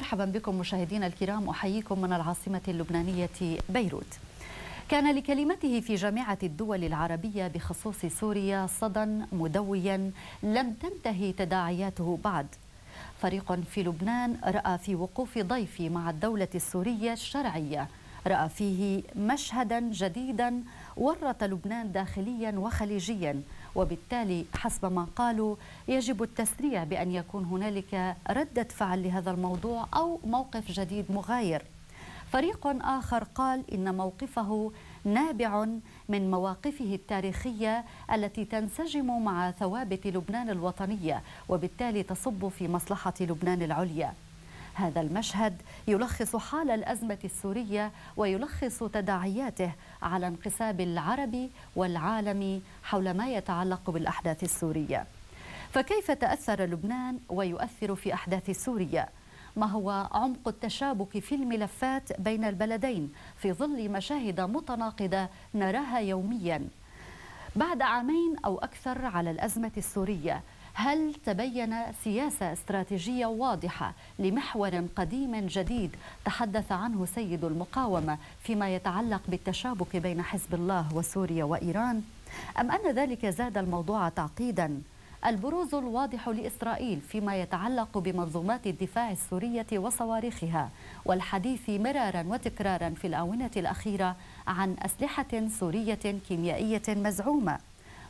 ومرحبا بكم مشاهدينا الكرام. أحييكم من العاصمة اللبنانية بيروت. كان لكلمته في جامعة الدول العربية بخصوص سوريا صدى مدويا لم تنتهي تداعياته بعد. فريق في لبنان رأى في وقوف ضيفي مع الدولة السورية الشرعية رأى فيه مشهدا جديدا ورط لبنان داخليا وخليجيا. وبالتالي حسب ما قالوا يجب التسريع بأن يكون هنالك ردة فعل لهذا الموضوع أو موقف جديد مغاير. فريق آخر قال إن موقفه نابع من مواقفه التاريخية التي تنسجم مع ثوابت لبنان الوطنية وبالتالي تصب في مصلحة لبنان العليا. هذا المشهد يلخص حال الأزمة السورية ويلخص تداعياته على انقسام العرب والعالم حول ما يتعلق بالأحداث السورية فكيف تأثر لبنان ويؤثر في أحداث سوريا؟ ما هو عمق التشابك في الملفات بين البلدين في ظل مشاهد متناقضة نراها يوميا بعد عامين أو أكثر على الأزمة السورية هل تبين سياسة استراتيجية واضحة لمحور قديم جديد تحدث عنه سيد المقاومة فيما يتعلق بالتشابك بين حزب الله وسوريا وإيران؟ أم أن ذلك زاد الموضوع تعقيدا؟ البروز الواضح لإسرائيل فيما يتعلق بمنظومات الدفاع السورية وصواريخها والحديث مرارا وتكرارا في الآونة الأخيرة عن أسلحة سورية كيميائية مزعومة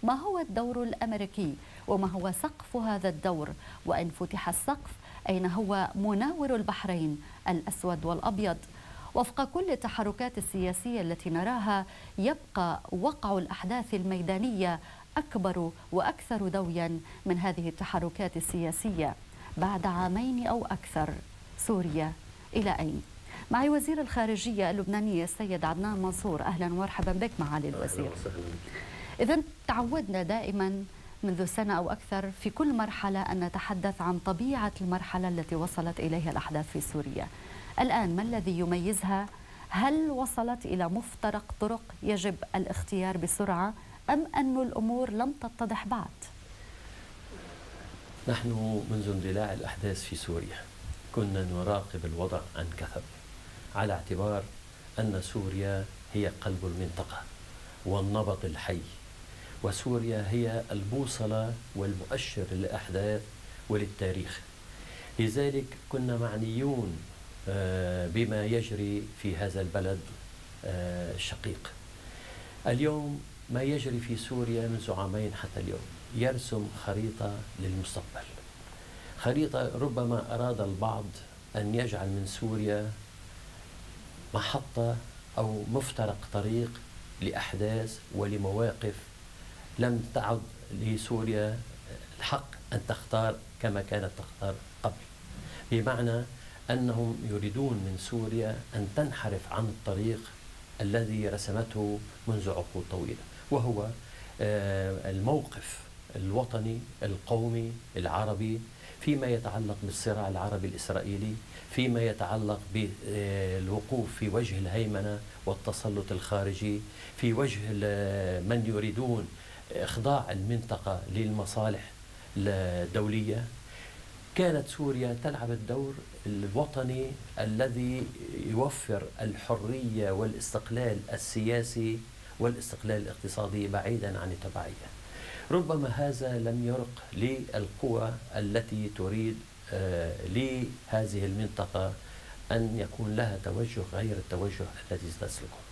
ما هو الدور الأمريكي وما هو سقف هذا الدور؟ وإن فتح السقف أين هو مناور البحرين الأسود والأبيض؟ وفق كل التحركات السياسية التي نراها يبقى وقع الأحداث الميدانية أكبر وأكثر دويا من هذه التحركات السياسية بعد عامين أو أكثر. سوريا إلى أين؟ معي وزير الخارجية اللبنانية السيد عدنان منصور. أهلا ومرحبا بك معالي الوزير. إذا تعودنا دائما منذ سنة أو أكثر في كل مرحلة أن نتحدث عن طبيعة المرحلة التي وصلت إليها الأحداث في سوريا الآن ما الذي يميزها؟ هل وصلت إلى مفترق طرق يجب الاختيار بسرعة أم أن الأمور لم تتضح بعد؟ نحن منذ اندلاع الأحداث في سوريا كنا نراقب الوضع عن كثب على اعتبار أن سوريا هي قلب المنطقة والنبض الحي وسوريا هي البوصلة والمؤشر للأحداث وللتاريخ. لذلك كنا معنيون آه، بما يجري في هذا البلد آه، الشقيق. اليوم ما يجري في سوريا منذ عامين حتى اليوم يرسم خريطة للمستقبل. خريطة ربما أراد البعض أن يجعل من سوريا محطة أو مفترق طريق لأحداث ولمواقف لم تعد لسوريا الحق أن تختار كما كانت تختار قبل. بمعنى أنهم يريدون من سوريا أن تنحرف عن الطريق الذي رسمته منذ عقود طويلة وهو آه، الموقف الوطني القومي العربي فيما يتعلق بالصراع العربي الإسرائيلي فيما يتعلق بالوقوف في وجه الهيمنة والتسلط الخارجي في وجه من يريدون إخضاع المنطقة للمصالح الدولية. كانت سوريا تلعب الدور الوطني الذي يوفر الحرية والاستقلال السياسي والاستقلال الاقتصادي بعيدا عن التبعية. ربما هذا لم يرق للقوى التي تريد آه، لهذه المنطقة أن يكون لها توجه غير التوجه الذي تسلكه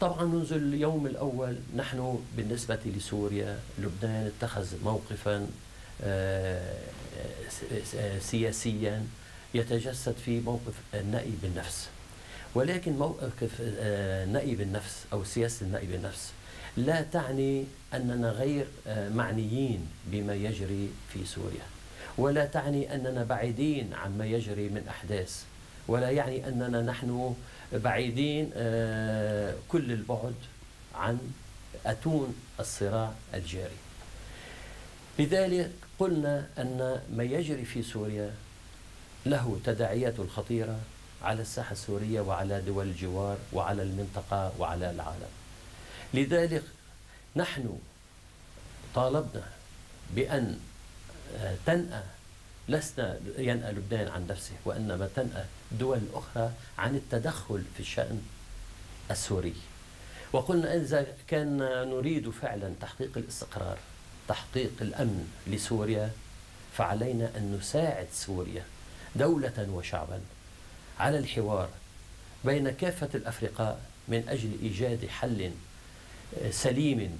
طبعا منذ اليوم الأول نحن بالنسبة لسوريا لبنان اتخذ موقفا آه، سياسيا يتجسد في موقف النأي بالنفس ولكن موقف النأي آه، بالنفس أو سياسة النأي بالنفس لا تعني أننا غير آه، معنيين بما يجري في سوريا. ولا تعني أننا بعيدين عما يجري من أحداث. ولا يعني أننا نحن بعيدين آه، كل البعد عن أتون الصراع الجاري. لذلك قلنا أن ما يجري في سوريا له تداعيات خطيرة على الساحة السورية وعلى دول الجوار وعلى المنطقة وعلى العالم. لذلك نحن طالبنا بأن آه، تنأى لسنا ينأى لبنان عن نفسه وإنما تنأى دول أخرى عن التدخل في الشأن السوري. وقلنا إذا كان نريد فعلا تحقيق الاستقرار تحقيق الأمن لسوريا فعلينا أن نساعد سوريا دولة وشعبا على الحوار بين كافة الأفرقاء من أجل إيجاد حل سليم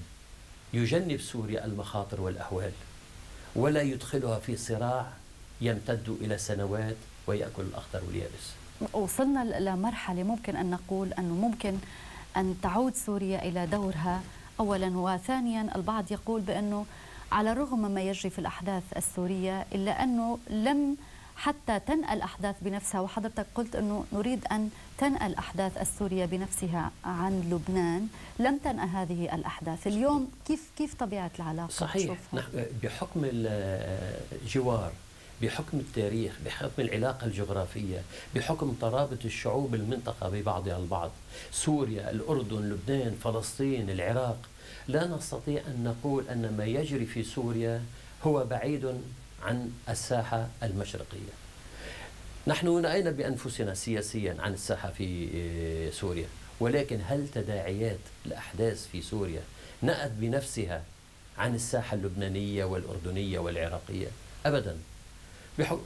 يجنب سوريا المخاطر والأهوال ولا يدخلها في صراع يمتد إلى سنوات ويأكل الأخضر واليابس. وصلنا لمرحلة ممكن أن نقول أنه ممكن أن تعود سوريا إلى دورها أولا وثانيا. البعض يقول بأنه على الرغم مما يجري في الأحداث السورية إلا أنه لم حتى تنأى الأحداث بنفسها. وحضرتك قلت أنه نريد أن تنأى الأحداث السورية بنفسها عن لبنان. لم تنأى هذه الأحداث. اليوم كيف كيف طبيعة العلاقة؟ صحيح. نحن بحكم الجوار بحكم التاريخ بحكم العلاقة الجغرافية بحكم ترابط الشعوب المنطقة ببعضها البعض سوريا الأردن لبنان فلسطين العراق لا نستطيع أن نقول أن ما يجري في سوريا هو بعيد عن الساحة المشرقية. نحن نأينا بأنفسنا سياسيا عن الساحة في آه، سوريا؟ ولكن هل تداعيات الأحداث في سوريا نأت بنفسها عن الساحة اللبنانية والأردنية والعراقية؟ أبدا.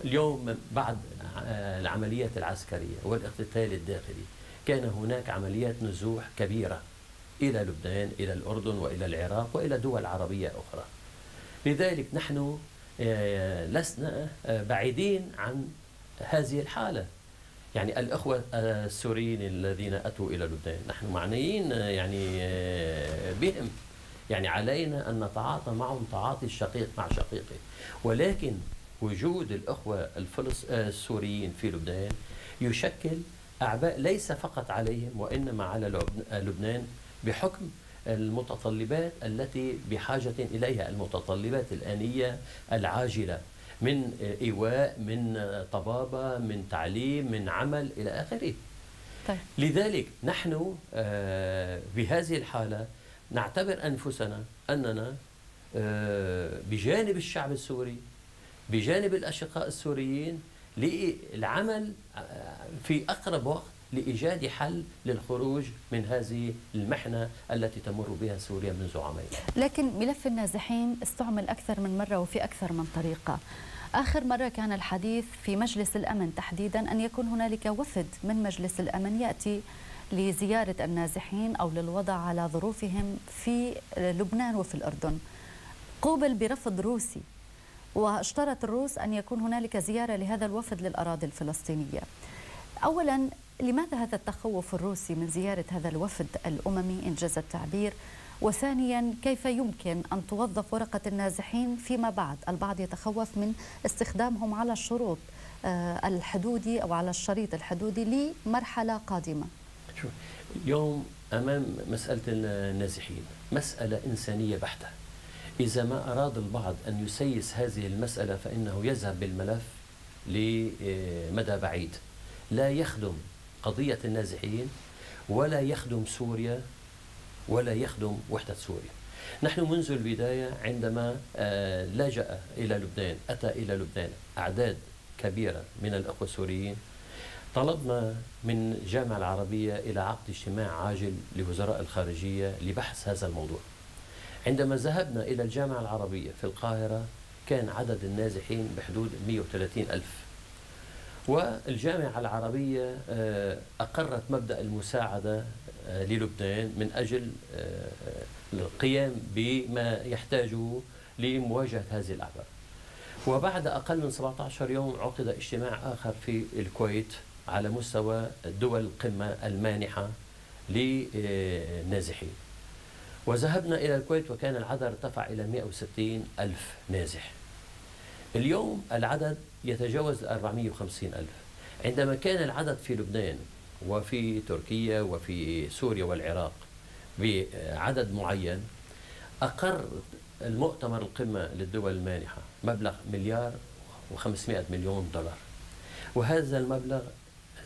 اليوم بعد آه، العمليات العسكرية والاقتتال الداخلي كان هناك عمليات نزوح كبيرة إلى لبنان إلى الأردن وإلى العراق وإلى دول عربية أخرى. لذلك نحن آه، لسنا آه، بعيدين عن هذه الحالة. يعني الأخوة السوريين الذين أتوا إلى لبنان نحن معنيين يعني بهم. يعني علينا أن نتعاطى معهم تعاطي الشقيق مع شقيقه. ولكن وجود الأخوة الفلس السوريين في لبنان يشكل أعباء ليس فقط عليهم وإنما على لبنان بحكم المتطلبات التي بحاجة إليها المتطلبات الآنية العاجلة من إيواء من طبابة من تعليم من عمل إلى آخره طيب. لذلك نحن آه، بهذه الحالة نعتبر أنفسنا أننا آه، بجانب الشعب السوري بجانب الأشقاء السوريين للعمل في أقرب وقت لإيجاد حل للخروج من هذه المحنة التي تمر بها سوريا منذ عامين. لكن ملف النازحين استعمل أكثر من مرة وفي أكثر من طريقة. آخر مرة كان الحديث في مجلس الأمن تحديدا أن يكون هنالك وفد من مجلس الأمن يأتي لزيارة النازحين أو للوضع على ظروفهم في لبنان وفي الأردن. قوبل برفض روسي واشترط الروس أن يكون هنالك زيارة لهذا الوفد للأراضي الفلسطينية. أولا لماذا هذا التخوف الروسي من زيارة هذا الوفد الأممي إن جاز التعبير؟ وثانيا كيف يمكن أن توظف ورقة النازحين فيما بعد؟ البعض يتخوف من استخدامهم على الشروط آه، الحدودي أو على الشريط الحدودي لمرحلة قادمة. شو اليوم أمام مسألة النازحين مسألة إنسانية بحتة. إذا ما أراد البعض أن يسيس هذه المسألة فإنه يذهب بالملف لمدى بعيد. لا يخدم قضية النازحين ولا يخدم سوريا ولا يخدم وحدة سوريا. نحن منذ البداية عندما آه، لجأ إلى لبنان أتى إلى لبنان أعداد كبيرة من الأخوة السوريين. طلبنا من الجامعة العربية إلى عقد اجتماع عاجل لوزراء الخارجية لبحث هذا الموضوع. عندما ذهبنا إلى الجامعة العربية في القاهرة كان عدد النازحين بحدود 130 ألف. والجامعة العربية آه، أقرت مبدأ المساعدة آه، للبنان من أجل آه، القيام بما يحتاجه لمواجهة هذه الأعباء وبعد أقل من 17 يوم عقد اجتماع آخر في الكويت على مستوى دول القمة المانحة للنازحين. وذهبنا إلى الكويت وكان العدد ارتفع إلى 160 ألف نازح. اليوم العدد يتجاوز 450 ألف. عندما كان العدد في لبنان وفي تركيا وفي سوريا والعراق بعدد معين أقر المؤتمر القمة للدول المانحة مبلغ مليار و500 مليون دولار. وهذا المبلغ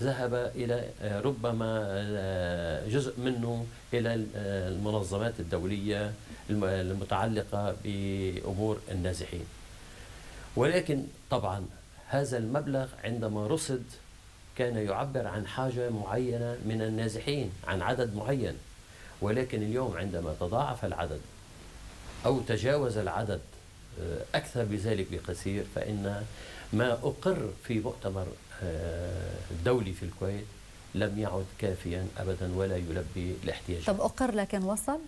ذهب إلى آه، ربما آه، جزء منه إلى آه، المنظمات الدولية المتعلقة بأمور النازحين. ولكن طبعا هذا المبلغ عندما رصد كان يعبر عن حاجة معينة من النازحين عن عدد معين. ولكن اليوم عندما تضاعف العدد أو تجاوز العدد أكثر بذلك بكثير فإن ما أقر في مؤتمر آه، دولي في الكويت لم يعد كافيا أبدا ولا يلبي الاحتياج طب أقر لكن وصل؟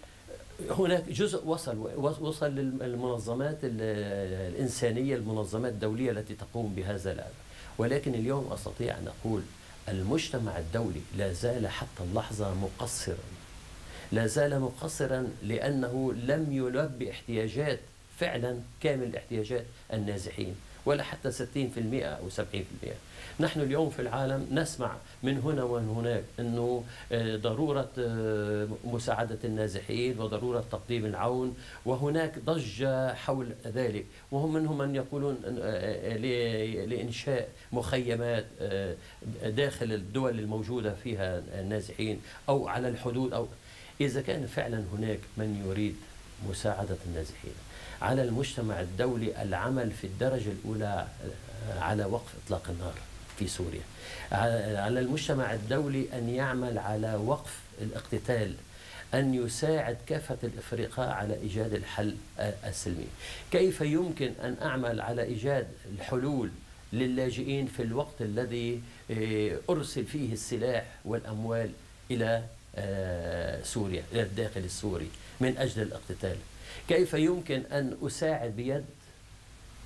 هناك جزء وصل وصل للمنظمات الإنسانية المنظمات الدولية التي تقوم بهذا الأمر. ولكن اليوم أستطيع أن أقول المجتمع الدولي لا زال حتى اللحظة مقصرا. لا زال مقصرا لأنه لم يلبي احتياجات فعلا كامل احتياجات النازحين ولا حتى 60% أو 70% نحن اليوم في العالم نسمع من هنا ومن هناك أنه آه، ضرورة آه، مساعدة النازحين وضرورة تقديم العون وهناك ضجة حول ذلك. وهم منهم من يقولون آه، لإنشاء مخيمات داخل الدول الموجودة فيها النازحين أو على الحدود أو إذا كان فعلا هناك من يريد مساعدة النازحين. على المجتمع الدولي العمل في الدرجة الأولى على وقف إطلاق النار. في سوريا. على المجتمع الدولي أن يعمل على وقف الاقتتال أن يساعد كافة الإفرقاء على إيجاد الحل السلمي. كيف يمكن أن أعمل على إيجاد الحلول للاجئين في الوقت الذي آه، أرسل فيه السلاح والأموال إلى آه، سوريا إلى الداخل السوري من أجل الاقتتال؟ كيف يمكن أن أساعد بيد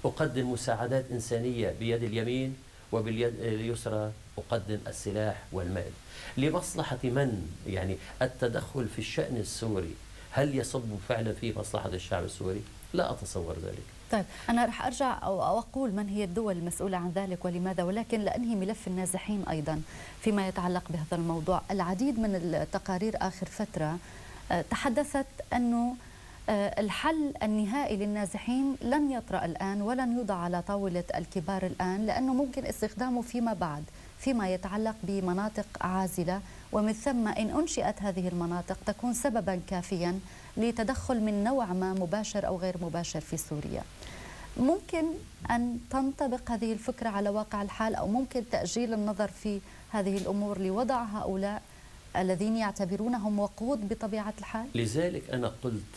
أقدم مساعدات إنسانية بيد اليمين وباليد اليسرى أقدم السلاح والمال. لمصلحة من؟ يعني التدخل في الشأن السوري. هل يصب فعلا في مصلحة الشعب السوري؟ لا أتصور ذلك. طيب أنا رح أرجع أو أقول من هي الدول المسؤولة عن ذلك ولماذا ولكن لأنهي ملف النازحين أيضا فيما يتعلق بهذا الموضوع. العديد من التقارير آخر فترة آه، تحدثت أنه الحل النهائي للنازحين لن يطرأ الآن ولن يوضع على طاولة الكبار الآن لأنه ممكن استخدامه فيما بعد فيما يتعلق بمناطق عازلة. ومن ثم إن أنشئت هذه المناطق تكون سببا كافيا لتدخل من نوع ما مباشر أو غير مباشر في سوريا. ممكن أن تنطبق هذه الفكرة على واقع الحال أو ممكن تأجيل النظر في هذه الأمور لوضع هؤلاء الذين يعتبرونهم وقود بطبيعة الحال؟ لذلك أنا قلت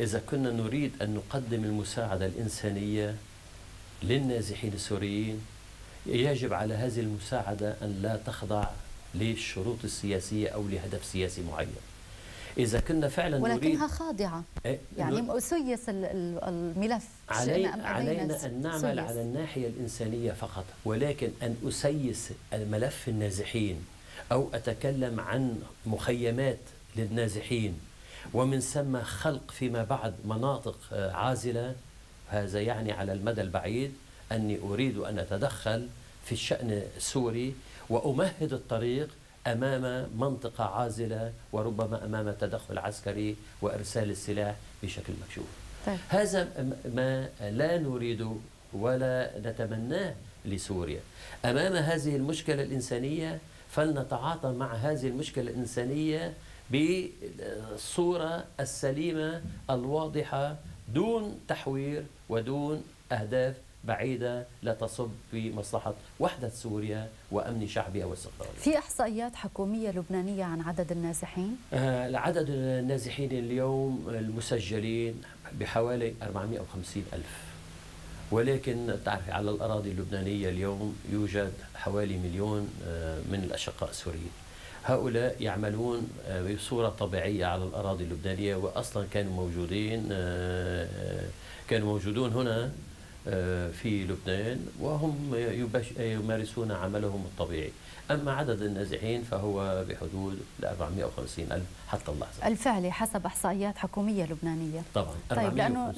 إذا كنا نريد أن نقدم المساعدة الإنسانية للنازحين السوريين يجب على هذه المساعدة أن لا تخضع للشروط السياسية أو لهدف سياسي معين. إذا كنا فعلا ولكنها نريد خاضعة. إيه يعني سيس الملف. علينا, علينا أن نعمل سيس. على الناحية الإنسانية فقط ولكن أن أسيس الملف النازحين أو أتكلم عن مخيمات للنازحين ومن ثم خلق فيما بعد مناطق آه، عازلة. هذا يعني على المدى البعيد أني أريد أن أتدخل في الشأن السوري وأمهد الطريق أمام منطقة عازلة وربما أمام تدخل عسكري وإرسال السلاح بشكل مكشوف. طيب. هذا ما لا نريد ولا نتمناه لسوريا. أمام هذه المشكلة الإنسانية فلنتعاطى مع هذه المشكلة الإنسانية بالصورة السليمة الواضحة دون تحوير ودون أهداف بعيدة لا تصب في مصلحة وحدة سوريا وأمن شعبها واستقرارها في إحصائيات حكومية لبنانية عن عدد النازحين؟ آه عدد النازحين اليوم المسجلين بحوالي 450 ألف. ولكن تعرفي على الأراضي اللبنانية اليوم يوجد حوالي مليون آه، من الأشقاء السوريين. هؤلاء يعملون آه، بصورة طبيعية على الأراضي اللبنانية وأصلا كانوا موجودين آه، كانوا موجودون هنا في لبنان وهم يمارسون عملهم الطبيعي. أما عدد النازحين فهو بحدود ال 450 ألف حتى اللحظة الفعلي حسب إحصائيات حكومية لبنانية. طبعا طيب لأنه,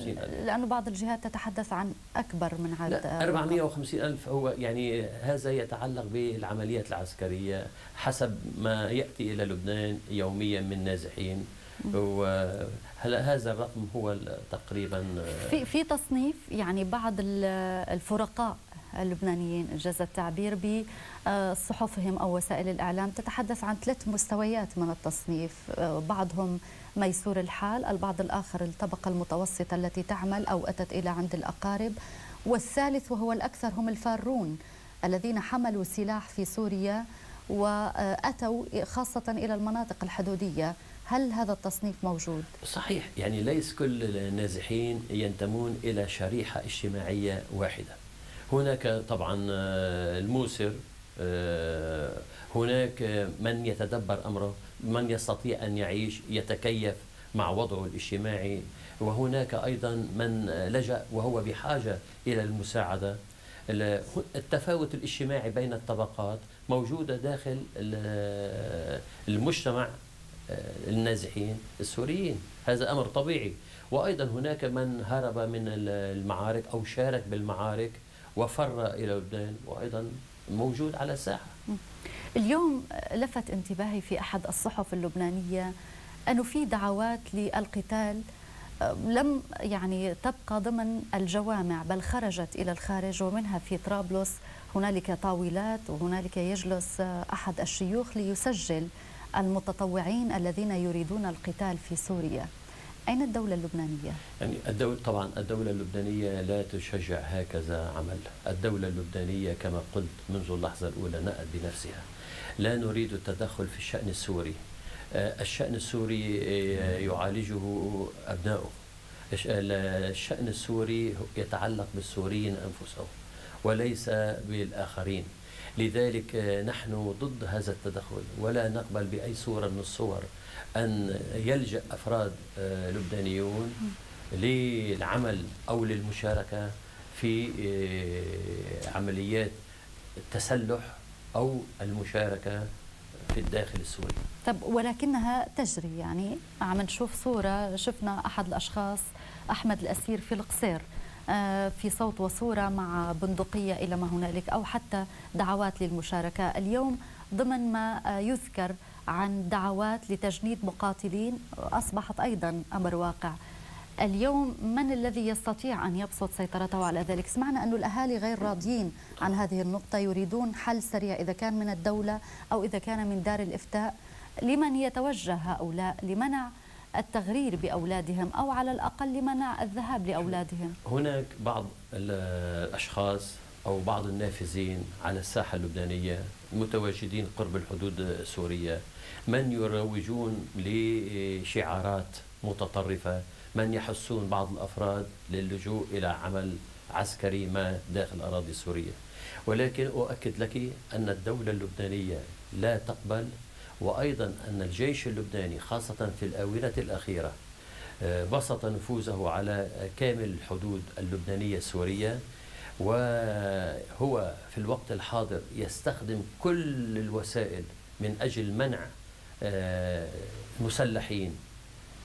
لأنه بعض الجهات تتحدث عن أكبر من عدد. 450 ألف هو يعني هذا يتعلق بالعمليات العسكرية حسب ما يأتي إلى لبنان يوميا من نازحين. وهلا هذا الرقم هو تقريبا في في تصنيف يعني بعض الفرقاء اللبنانيين إنجاز التعبير بصحفهم أو وسائل الإعلام تتحدث عن ثلاث مستويات من التصنيف بعضهم ميسور الحال البعض الآخر الطبقة المتوسطة التي تعمل أو أتت إلى عند الأقارب والثالث وهو الأكثر هم الفارون الذين حملوا سلاح في سوريا وأتوا خاصة إلى المناطق الحدودية هل هذا التصنيف موجود؟ صحيح يعني ليس كل النازحين ينتمون إلى شريحة اجتماعية واحدة هناك طبعا آه، الموسر آه، هناك من يتدبر أمره من يستطيع أن يعيش يتكيف مع وضعه الاجتماعي. وهناك أيضا من لجأ وهو بحاجة إلى المساعدة. التفاوت الاجتماعي بين الطبقات موجودة داخل المجتمع آه، النازحين السوريين. هذا أمر طبيعي. وأيضا هناك من هرب من المعارك أو شارك بالمعارك. وفر إلى لبنان وأيضا موجود على الساحة. اليوم لفت انتباهي في أحد الصحف اللبنانية أنه في دعوات للقتال لم يعني تبقى ضمن الجوامع بل خرجت إلى الخارج ومنها في طرابلس. هنالك طاولات وهنالك يجلس أحد الشيوخ ليسجل المتطوعين الذين يريدون القتال في سوريا. أين الدولة اللبنانية؟ يعني الدولة طبعا الدولة اللبنانية لا تشجع هكذا عمل. الدولة اللبنانية كما قلت منذ اللحظة الأولى نأت بنفسها. لا نريد التدخل في الشأن السوري. آه، الشأن السوري آه، يعالجه أبناؤه. الشأن السوري يتعلق بالسوريين أنفسهم وليس بالآخرين. لذلك آه، نحن ضد هذا التدخل ولا نقبل بأي صورة من الصور. أن يلجأ أفراد لبنانيون للعمل أو للمشاركة في عمليات التسلح أو المشاركة في الداخل السوري. طب ولكنها تجري يعني عم نشوف صورة شفنا أحد الأشخاص أحمد الأسير في القصير آه، في صوت وصورة مع بندقية إلى ما هنالك أو حتى دعوات للمشاركة. اليوم ضمن ما آه، يذكر عن دعوات لتجنيد مقاتلين أصبحت أيضا أمر واقع. اليوم من الذي يستطيع أن يبسط سيطرته على ذلك؟ سمعنا أن الأهالي غير راضيين عن هذه النقطة يريدون حل سريع إذا كان من الدولة أو إذا كان من دار الإفتاء. لمن يتوجه هؤلاء؟ لمنع التغرير بأولادهم أو على الأقل لمنع الذهاب لأولادهم؟ هناك بعض الأشخاص أو بعض النافذين على الساحة اللبنانية متواجدين قرب الحدود السورية. من يروجون لشعارات متطرفة؟ من يحثون بعض الأفراد للجوء إلى عمل عسكري ما داخل الأراضي السورية؟ ولكن أؤكد لك أن الدولة اللبنانية لا تقبل وأيضا أن الجيش اللبناني خاصة في الآونة الأخيرة آه، بسط نفوذه على كامل الحدود اللبنانية السورية وهو في الوقت الحاضر يستخدم كل الوسائل من أجل منع آه، مسلحين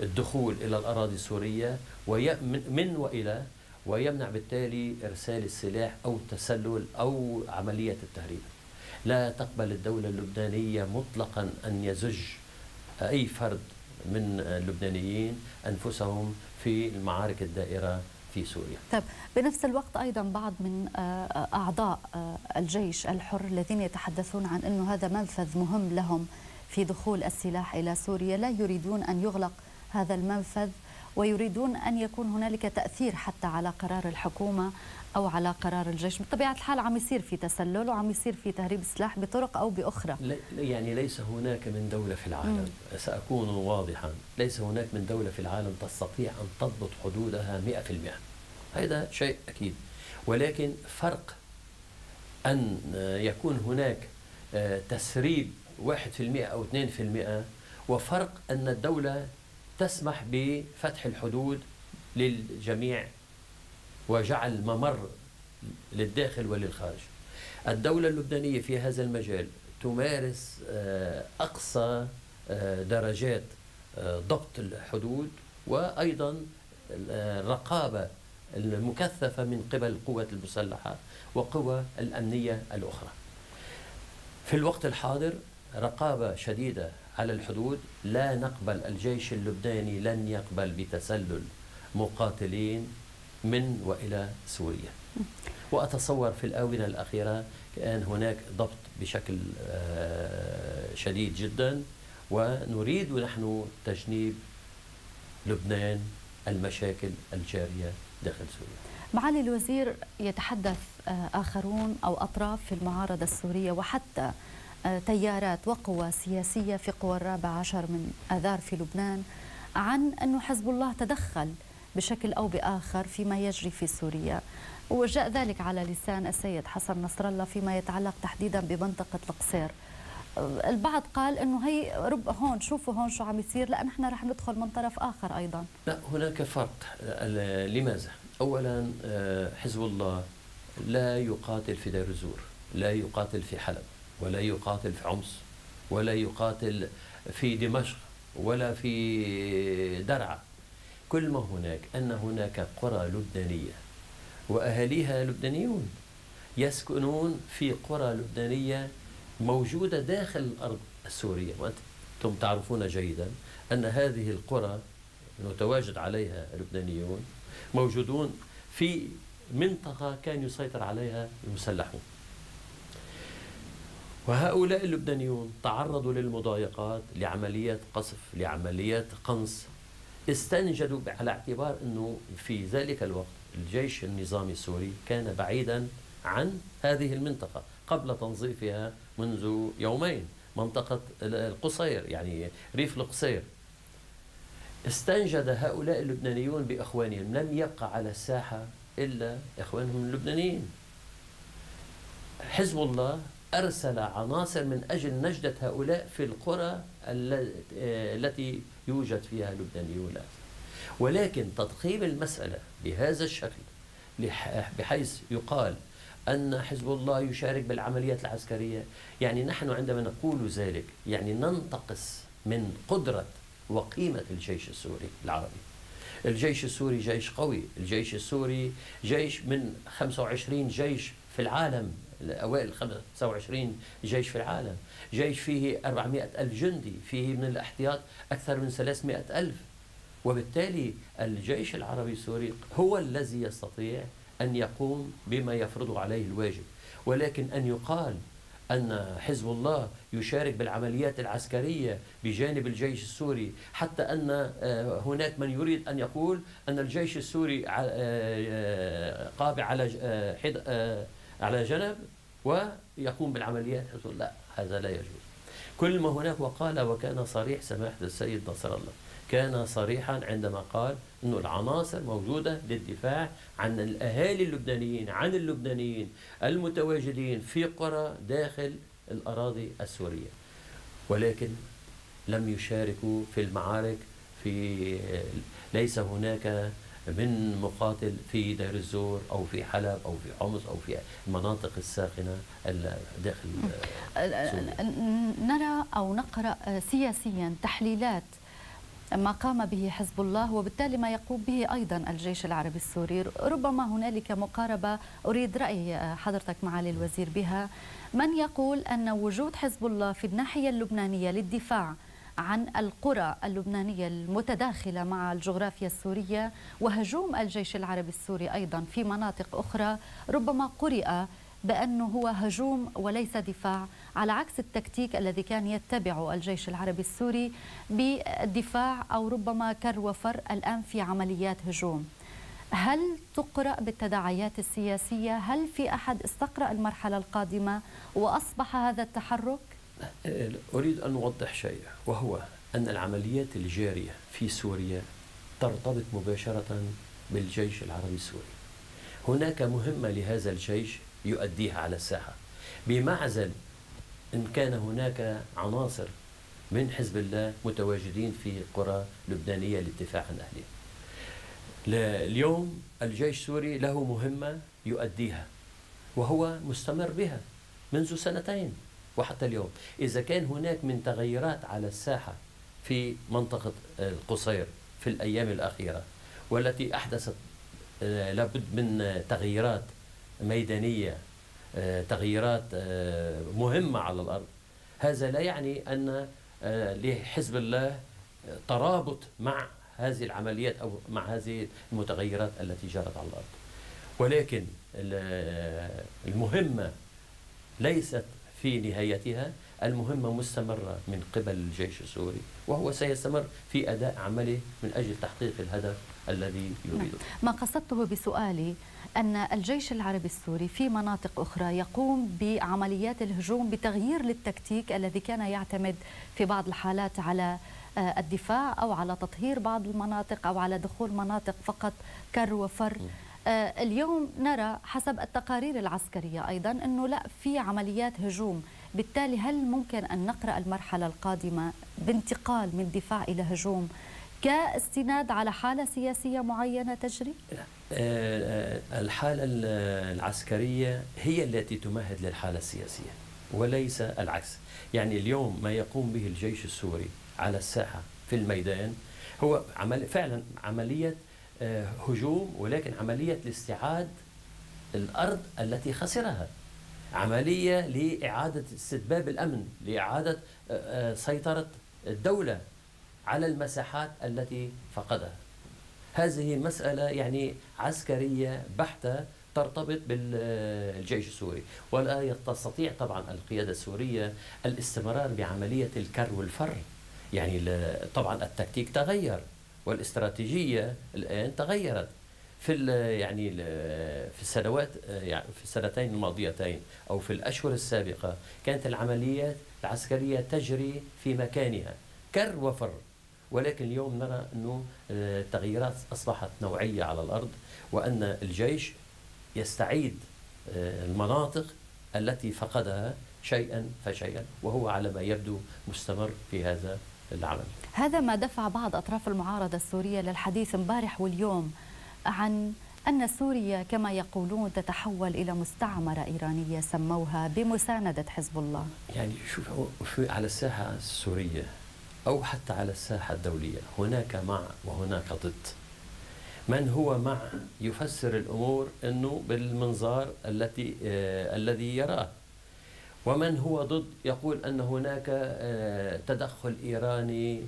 الدخول إلى الأراضي السورية من وإلى ويمنع بالتالي إرسال السلاح أو التسلل أو عملية التهريب. لا تقبل الدولة اللبنانية مطلقا أن يزج أي فرد من اللبنانيين أنفسهم في المعارك الدائرة في سوريا. طيب بنفس الوقت أيضا بعض من آه، أعضاء آه، الجيش الحر الذين يتحدثون عن أنه هذا منفذ مهم لهم. في دخول السلاح إلى سوريا لا يريدون أن يغلق هذا المنفذ ويريدون أن يكون هنالك تأثير حتى على قرار الحكومة أو على قرار الجيش. بطبيعة الحال عم يصير في تسلل وعم يصير في تهريب سلاح بطرق أو بأخرى. يعني ليس هناك من دولة في العالم مم. سأكون واضحا ليس هناك من دولة في العالم تستطيع أن تضبط حدودها 100% هذا شيء أكيد. ولكن فرق أن يكون هناك آه، تسريب 1% أو 2% وفرق أن الدولة تسمح بفتح الحدود للجميع وجعل ممر للداخل وللخارج. الدولة اللبنانية في هذا المجال تمارس آه، أقصى آه، درجات آه، ضبط الحدود وأيضا الرقابة المكثفة من قبل القوات المسلحة وقوى الأمنية الأخرى. في الوقت الحاضر رقابة شديدة على الحدود. لا نقبل الجيش اللبناني لن يقبل بتسلل مقاتلين من وإلى سوريا. وأتصور في الآونة الأخيرة كأن هناك ضبط بشكل آه، شديد جدا ونريد نحن تجنيب لبنان المشاكل الجارية داخل سوريا. معالي الوزير يتحدث آه، آخرون أو أطراف في المعارضة السورية وحتى تيارات وقوى سياسية في قوى الرابع عشر من آذار في لبنان عن أنه حزب الله تدخل بشكل أو بآخر فيما يجري في سوريا. وجاء ذلك على لسان السيد حسن نصر الله فيما يتعلق تحديدا بمنطقة القصير البعض قال إنه هي رب هون شوفوا هون شو عم يصير لا نحن رح ندخل من طرف آخر أيضا. لا هناك فرق. لماذا؟ اولا آه، حزب الله لا يقاتل في دير الزور لا يقاتل في حلب. ولا يقاتل في حمص ولا يقاتل في دمشق ولا في درعا. كل ما هناك أن هناك قرى لبنانية وأهاليها لبنانيون يسكنون في قرى لبنانية موجودة داخل الأرض السورية. وأنتم تعرفون جيدا أن هذه القرى المتواجد عليها اللبنانيون موجودون في منطقة كان يسيطر عليها المسلحون. وهؤلاء اللبنانيون تعرضوا للمضايقات لعمليات قصف لعمليات قنص. استنجدوا على اعتبار أنه في ذلك الوقت الجيش النظامي السوري كان بعيدا عن هذه المنطقة قبل تنظيفها منذ يومين منطقة القصير يعني ريف القصير. استنجد هؤلاء اللبنانيون بإخوانهم لم يبقى على الساحة إلا إخوانهم اللبنانيين. حزب الله أرسل عناصر من أجل نجدة هؤلاء في القرى التي يوجد فيها لبنانيون ولكن تضخيم المسألة بهذا الشكل بحيث يقال أن حزب الله يشارك بالعمليات العسكرية يعني نحن عندما نقول ذلك يعني ننتقص من قدرة وقيمة الجيش السوري العربي. الجيش السوري جيش قوي الجيش السوري جيش من 25 جيش في العالم أوائل 25 جيش في العالم. جيش فيه 400 ألف جندي فيه من الأحتياط أكثر من 300 ألف. وبالتالي الجيش العربي السوري هو الذي يستطيع أن يقوم بما يفرض عليه الواجب. ولكن أن يقال أن حزب الله يشارك بالعمليات العسكرية بجانب الجيش السوري حتى أن آه، هناك من يريد أن يقول أن الجيش السوري آه، آه، قابع على على جنب ويقوم بالعمليات لا هذا لا يجوز. كل ما هناك وقال وكان صريح سماحة السيد نصر الله. كان صريحا عندما قال أن العناصر موجودة للدفاع عن الأهالي اللبنانيين عن اللبنانيين المتواجدين في قرى داخل الأراضي السورية. ولكن لم يشاركوا في المعارك في ليس هناك من مقاتل في دير الزور أو في حلب أو في حمص أو في المناطق الساخنة داخل نرى أو نقرأ سياسيا تحليلات ما قام به حزب الله وبالتالي ما يقوم به أيضا الجيش العربي السوري. ربما هنالك مقاربة أريد رأي حضرتك معالي الوزير بها. من يقول أن وجود حزب الله في الناحية اللبنانية للدفاع عن القرى اللبنانية المتداخلة مع الجغرافيا السورية وهجوم الجيش العربي السوري أيضا في مناطق أخرى ربما قرئ بأنه هو هجوم وليس دفاع على عكس التكتيك الذي كان يتبعه الجيش العربي السوري بالدفاع أو ربما كر وفر الآن في عمليات هجوم هل تقرأ بالتداعيات السياسية؟ هل في أحد استقرأ المرحلة القادمة وأصبح هذا التحرك؟ أريد أن أوضح شيء وهو أن العمليات الجارية في سوريا ترتبط مباشرة بالجيش العربي السوري. هناك مهمة لهذا الجيش يؤديها على الساحة. بمعزل إن كان هناك عناصر من حزب الله متواجدين في قرى لبنانية للدفاع عن أهلها. اليوم الجيش السوري له مهمة يؤديها وهو مستمر بها منذ سنتين. وحتى اليوم. إذا كان هناك من تغيرات على الساحة في منطقة القصير في الأيام الأخيرة والتي أحدثت آه، لابد من تغييرات ميدانية آه، تغييرات آه، مهمة على الأرض هذا لا يعني أن آه، لحزب الله ترابط مع هذه العمليات أو مع هذه المتغيرات التي جرت على الأرض. ولكن المهمة ليست في نهايتها المهمة مستمرة من قبل الجيش السوري وهو سيستمر في أداء عمله من أجل تحقيق الهدف الذي يريده. ما قصدته بسؤالي أن الجيش العربي السوري في مناطق أخرى يقوم بعمليات الهجوم بتغيير للتكتيك الذي كان يعتمد في بعض الحالات على آه، الدفاع أو على تطهير بعض المناطق أو على دخول مناطق فقط كر وفر. آه، اليوم نرى حسب التقارير العسكرية أيضا أنه لا في عمليات هجوم. بالتالي هل ممكن أن نقرأ المرحلة القادمة بانتقال من دفاع إلى هجوم كاستناد على حالة سياسية معينة تجري؟ آه، الحالة العسكرية هي التي تمهد للحالة السياسية وليس العكس. يعني اليوم ما يقوم به الجيش السوري على الساحة في الميدان هو عمل فعلا عملية آه، هجوم ولكن عملية لاستعاد الأرض التي خسرها. عملية لإعادة استتباب الأمن لإعادة آه، سيطرة الدولة على المساحات التي فقدها. هذه مسألة يعني عسكرية بحتة ترتبط بالجيش السوري ولا تستطيع طبعا القيادة السورية الاستمرار بعملية الكر والفر. يعني طبعا التكتيك تغير. والاستراتيجية الآن تغيرت. في يعني في السنوات يعني في السنتين الماضيتين أو في الأشهر السابقة كانت العمليات العسكرية تجري في مكانها كر وفر. ولكن اليوم نرى أنه التغييرات أصبحت نوعية على الأرض وأن الجيش يستعيد آه، المناطق التي فقدها شيئا فشيئا وهو على ما يبدو مستمر في هذا العمل. هذا ما دفع بعض أطراف المعارضة السورية للحديث امبارح واليوم عن أن سوريا كما يقولون تتحول إلى مستعمرة إيرانية سموها بمساندة حزب الله. يعني شوف على الساحة السورية أو حتى على الساحة الدولية هناك مع وهناك ضد. من هو مع؟ يفسر الأمور أنه بالمنظار التي آه الذي يراه. ومن هو ضد؟ يقول أن هناك آه تدخل إيراني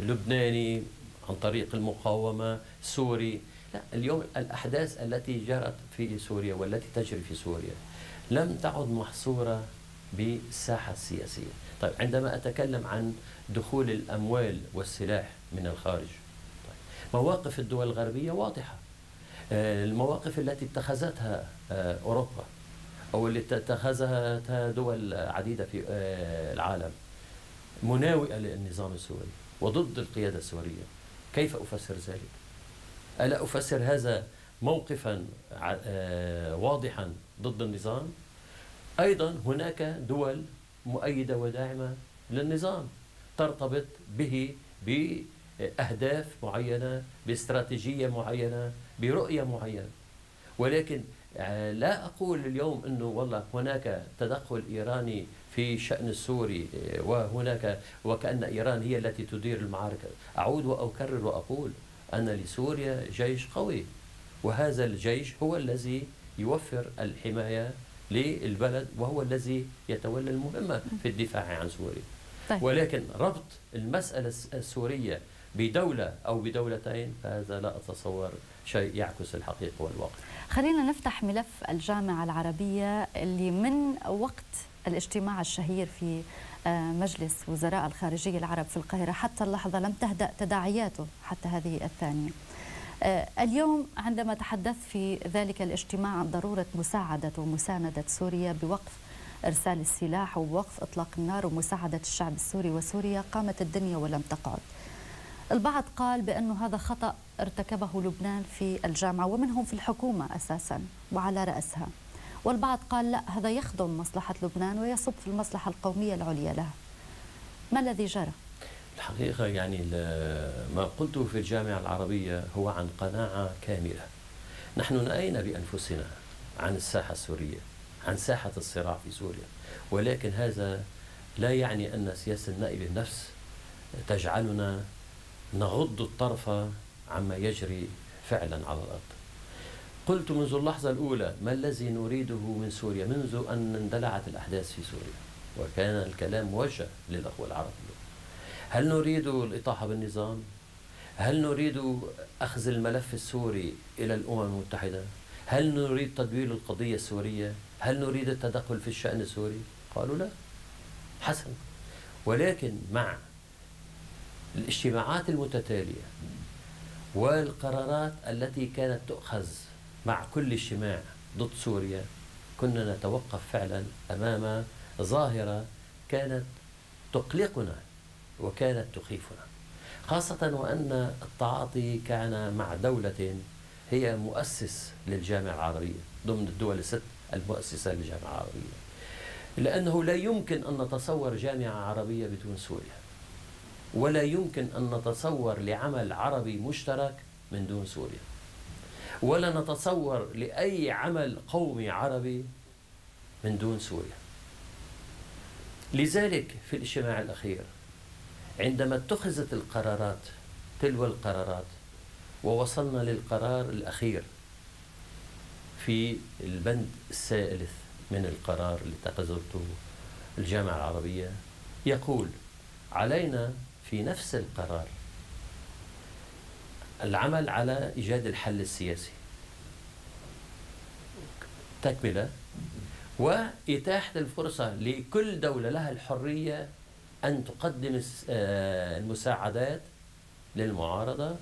لبناني عن طريق المقاومة سوري. لا اليوم الأحداث التي جرت في سوريا والتي تجري في سوريا لم تعد محصورة بالساحة السياسية. طيب عندما أتكلم عن دخول الأموال والسلاح من الخارج طيب مواقف الدول الغربية واضحة. آه، المواقف التي اتخذتها آه، أوروبا أو اللي اتخذها دول عديدة في آه، العالم. مناوئة للنظام السوري وضد القيادة السورية كيف أفسر ذلك؟ ألا أفسر هذا موقفا واضحا ضد النظام؟ أيضا هناك دول مؤيدة وداعمة للنظام ترتبط به بأهداف معينة باستراتيجية معينة برؤية معينة ولكن آه، لا أقول اليوم أنه والله هناك تدخل إيراني في الشأن السوري آه، وهناك وكأن إيران هي التي تدير المعركة أعود وأكرر وأقول أن لسوريا جيش قوي وهذا الجيش هو الذي يوفر الحماية للبلد وهو الذي يتولى المهمة في الدفاع عن سوريا. طيب. ولكن ربط المسألة السورية بدولة أو بدولتين فهذا لا أتصور شيء يعكس الحقيقة والواقع. خلينا نفتح ملف الجامعة العربية اللي من وقت الاجتماع الشهير في آه، مجلس وزراء الخارجية العرب في القاهرة حتى اللحظة لم تهدأ تداعياته حتى هذه الثانية. آه، اليوم عندما تحدثت في ذلك الاجتماع عن ضرورة مساعدة ومساندة سوريا بوقف إرسال السلاح ووقف إطلاق النار ومساعدة الشعب السوري وسوريا قامت الدنيا ولم تقعد. البعض قال بأنه هذا خطأ ارتكبه لبنان في الجامعة ومنهم في الحكومة أساسا وعلى رأسها. والبعض قال لا هذا يخدم مصلحة لبنان ويصب في المصلحة القومية العليا لها. ما الذي جرى؟ الحقيقة يعني ما قلته في الجامعة العربية هو عن قناعة كاملة. نحن نأينا بأنفسنا عن الساحة السورية عن ساحة الصراع في سوريا. ولكن هذا لا يعني أن سياسة النائب النفس تجعلنا نغض الطرف عما يجري فعلا على الأرض. قلت منذ اللحظة الأولى ما الذي نريده من سوريا منذ أن اندلعت الأحداث في سوريا وكان الكلام موجه للأخوة العرب هل نريد الإطاحة بالنظام؟ هل نريد أخذ الملف السوري إلى الأمم المتحدة؟ هل نريد تدوير القضية السورية؟ هل نريد التدخل في الشأن السوري؟ قالوا لا حسن ولكن مع الاجتماعات المتتالية والقرارات التي كانت تؤخذ مع كل اجتماع ضد سوريا كنا نتوقف فعلا أمام ظاهرة كانت تقلقنا وكانت تخيفنا. خاصة وأن التعاطي كان مع دولة هي مؤسس للجامعة العربية ضمن الدول الست المؤسسة للجامعة العربية. لأنه لا يمكن أن نتصور جامعة عربية بدون سوريا ولا يمكن أن نتصور لعمل عربي مشترك من دون سوريا. ولا نتصور لأي عمل قومي عربي من دون سوريا. لذلك في الاجتماع الأخير عندما اتخذت القرارات تلو القرارات ووصلنا للقرار الأخير في البند الثالث من القرار اللي اتخذته الجامعة العربية يقول علينا في نفس القرار العمل على إيجاد الحل السياسي. تكملة. وإتاحة الفرصة لكل دولة لها الحرية أن تقدم آه، المساعدات للمعارضة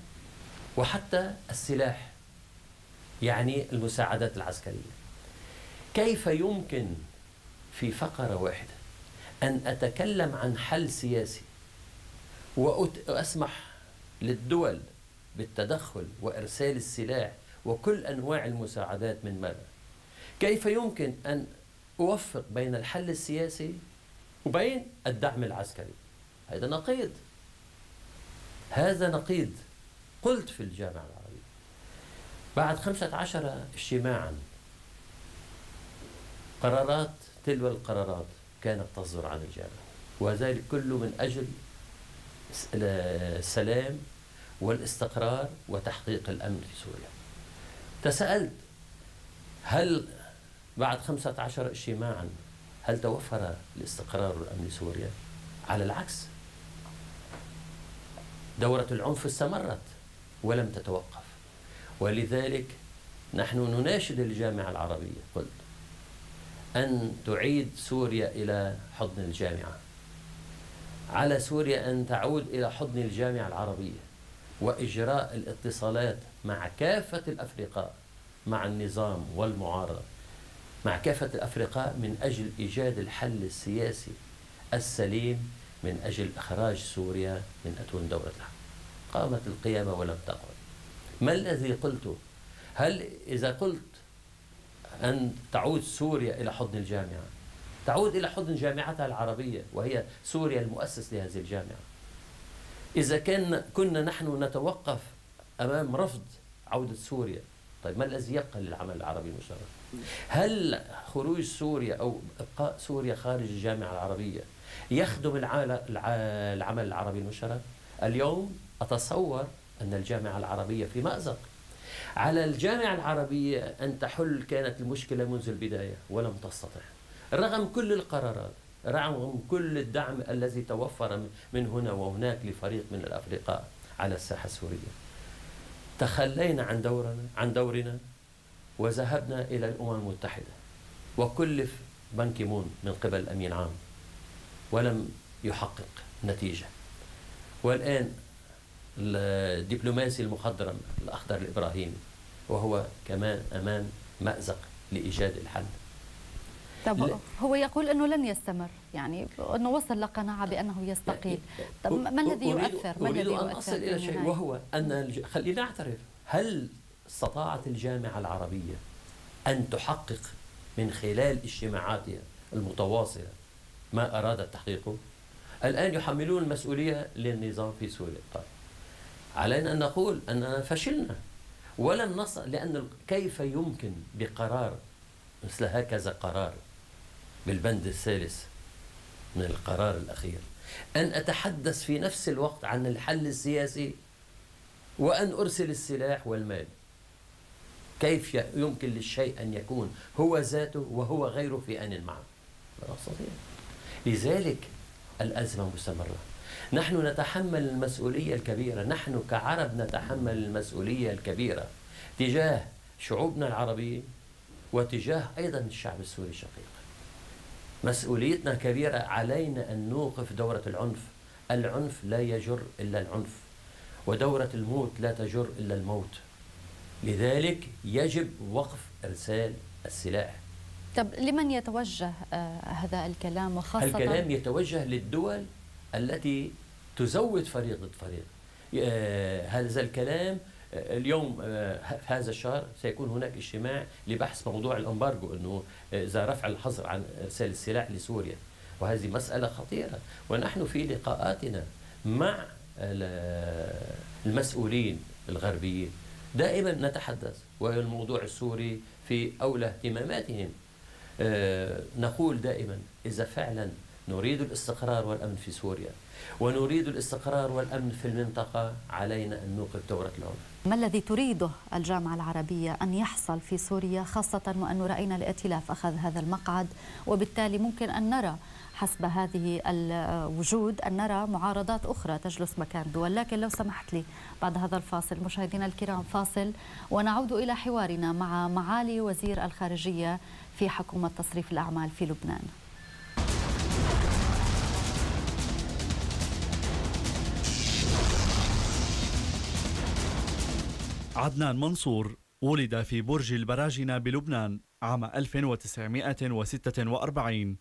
وحتى السلاح يعني المساعدات العسكرية. كيف يمكن في فقرة واحدة أن أتكلم عن حل سياسي وأسمح للدول بالتدخل وإرسال السلاح وكل أنواع المساعدات من ماذا كيف يمكن أن أوفق بين الحل السياسي وبين الدعم العسكري؟ هذا نقيض. هذا نقيض. قلت في الجامعة العربية. بعد خمسة عشر اجتماعا قرارات تلو القرارات كانت تصدر عن الجامعة. وذلك كله من أجل السلام والاستقرار وتحقيق الأمن في سوريا. تساءلت هل بعد خمسة عشر اجتماعا هل توفر الاستقرار والأمن لسوريا؟ على العكس. دورة العنف استمرت ولم تتوقف. ولذلك نحن نناشد الجامعة العربية. قلت أن تعيد سوريا إلى حضن الجامعة. على سوريا أن تعود إلى حضن الجامعة العربية. وإجراء الاتصالات مع كافة الأفرقاء مع النظام والمعارضة مع كافة الأفرقاء من أجل إيجاد الحل السياسي السليم من أجل إخراج سوريا من أتون دورة الحق قامت القيامة ولم تقعد. ما الذي قلته هل إذا قلت أن تعود سوريا إلى حضن الجامعة تعود إلى حضن جامعتها العربية وهي سوريا المؤسس لهذه الجامعة إذا كان كنا نحن نتوقف أمام رفض عودة سوريا طيب ما الذي يبقى للعمل العربي المشترك هل خروج سوريا أو إبقاء سوريا خارج الجامعة العربية يخدم العمل العربي المشترك اليوم أتصور أن الجامعة العربية في مأزق. على الجامعة العربية أن تحل كانت المشكلة منذ البداية ولم تستطع. رغم كل القرارات رغم كل الدعم الذي توفر من هنا وهناك لفريق من الأفرقاء على الساحة السورية. تخلينا عن دورنا عن دورنا وذهبنا إلى الأمم المتحدة وكلف بان كيمون من قبل الأمين العام ولم يحقق نتيجة. والآن الدبلوماسي المخضرم الأخضر الإبراهيمي وهو كمان أمام مأزق لإيجاد الحل. طب هو يقول أنه لن يستمر يعني أنه وصل لقناعة بأنه يستقيل. طب ما الذي يؤثر؟ ما الذي يؤثر ان أصل إلى شيء وهو أن خلينا نعترف هل استطاعت الجامعة العربية أن تحقق من خلال اجتماعاتها المتواصلة ما ارادت تحقيقه؟ الآن يحملون المسؤولية للنظام في سوريا. طيب. علينا أن نقول أننا فشلنا. ولم نصل لأن كيف يمكن بقرار مثل هكذا قرار؟ بالبند الثالث من القرار الأخير. أن أتحدث في نفس الوقت عن الحل السياسي وأن أرسل السلاح والمال. كيف يمكن للشيء أن يكون هو ذاته وهو غيره في آن معا لا أستطيع لذلك الأزمة مستمرة. نحن نتحمل المسؤولية الكبيرة. نحن كعرب نتحمل المسؤولية الكبيرة تجاه شعوبنا العربية وتجاه أيضا الشعب السوري الشقيق. مسؤوليتنا كبيرة علينا أن نوقف دورة العنف. العنف لا يجر إلا العنف ودورة الموت لا تجر إلا الموت. لذلك يجب وقف إرسال السلاح. طب لمن يتوجه آه هذا الكلام؟ وخاصة الكلام يتوجه للدول التي تزود فريق ضد فريق. آه هذا الكلام اليوم آه في هذا الشهر سيكون هناك اجتماع لبحث موضوع الأمبارجو إنه إذا رفع الحظر عن ارسال السلاح لسوريا. وهذه مسألة خطيرة. ونحن في لقاءاتنا مع المسؤولين الغربيين. دائما نتحدث والموضوع السوري في أولى اهتماماتهم. نقول دائما إذا فعلا نريد الاستقرار والأمن في سوريا ونريد الاستقرار والأمن في المنطقة علينا أن نوقف دورة العنف. ما الذي تريده الجامعة العربية أن يحصل في سوريا خاصة وانه رأينا الائتلاف أخذ هذا المقعد؟ وبالتالي ممكن أن نرى حسب هذه الوجود أن نرى معارضات أخرى تجلس مكان دول. لكن لو سمحت لي بعد هذا الفاصل مشاهدينا الكرام فاصل. ونعود إلى حوارنا مع معالي وزير الخارجية في حكومة تصريف الأعمال في لبنان. عدنان منصور ولد في برج البراجنة بلبنان عام 1946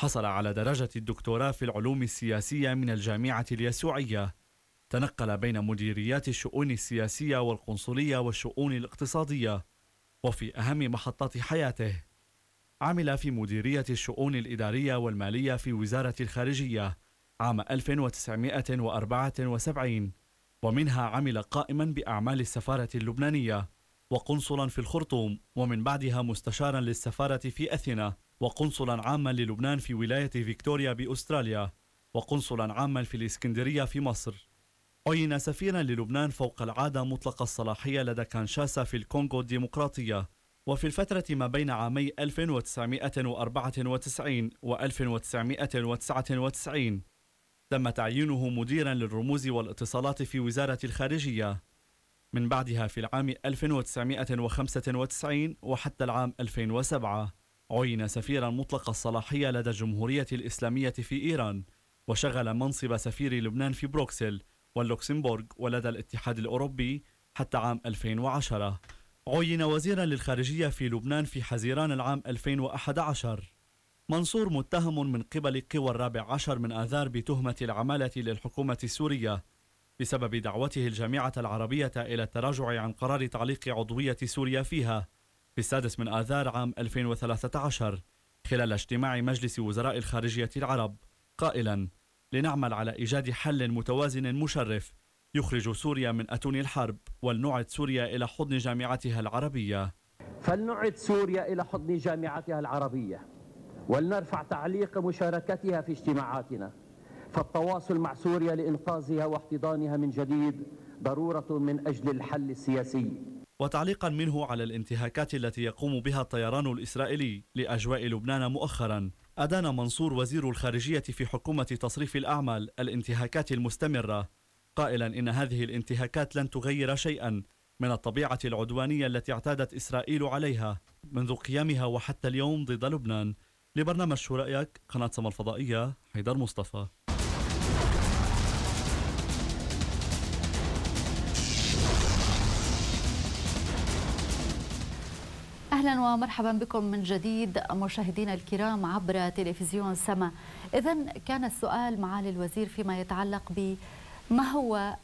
حصل على درجة الدكتوراه في العلوم السياسية من الجامعة اليسوعية. تنقل بين مديريات الشؤون السياسية والقنصلية والشؤون الاقتصادية وفي أهم محطات حياته. عمل في مديرية الشؤون الإدارية والمالية في وزارة الخارجية عام 1974 ومنها عمل قائما بأعمال السفارة اللبنانية وقنصلا في الخرطوم ومن بعدها مستشارا للسفارة في أثينا وقنصلا عاما للبنان في ولاية فيكتوريا بأستراليا وقنصلا عاما في الإسكندرية في مصر. عين سفيرا للبنان فوق العادة مطلق الصلاحية لدى كانشاسا في الكونغو الديمقراطية. وفي الفترة ما بين عامي 1994 و 1999 تم تعيينه مديرا للرموز والاتصالات في وزارة الخارجية. من بعدها في العام 1995 وحتى العام 2007 عين سفيرا مطلق الصلاحية لدى الجمهورية الإسلامية في إيران وشغل منصب سفير لبنان في بروكسل واللوكسمبورغ ولدى الاتحاد الأوروبي حتى عام 2010 عين وزيرا للخارجية في لبنان في حزيران العام 2011 منصور متهم من قبل قوى الرابع عشر من آذار بتهمة العمالة للحكومة السورية بسبب دعوته الجامعة العربية إلى التراجع عن قرار تعليق عضوية سوريا فيها في السادس من آذار عام 2013 خلال اجتماع مجلس وزراء الخارجية العرب. قائلا لنعمل على إيجاد حل متوازن مشرف يخرج سوريا من أتون الحرب ولنعد سوريا إلى حضن جامعتها العربية. فلنعد سوريا إلى حضن جامعتها العربية. ولنرفع تعليق مشاركتها في اجتماعاتنا. فالتواصل مع سوريا لإنقاذها واحتضانها من جديد ضرورة من أجل الحل السياسي. وتعليقا منه على الانتهاكات التي يقوم بها الطيران الإسرائيلي لأجواء لبنان مؤخرا. أدان منصور وزير الخارجية في حكومة تصريف الأعمال الانتهاكات المستمرة قائلا إن هذه الانتهاكات لن تغير شيئا من الطبيعة العدوانية التي اعتادت إسرائيل عليها منذ قيامها وحتى اليوم ضد لبنان. لبرنامج شو رأيك؟ قناة سما الفضائية حيدر مصطفى. أهلا ومرحبا بكم من جديد مشاهدينا الكرام عبر تلفزيون سما. اذا كان السؤال معالي الوزير فيما يتعلق بما هو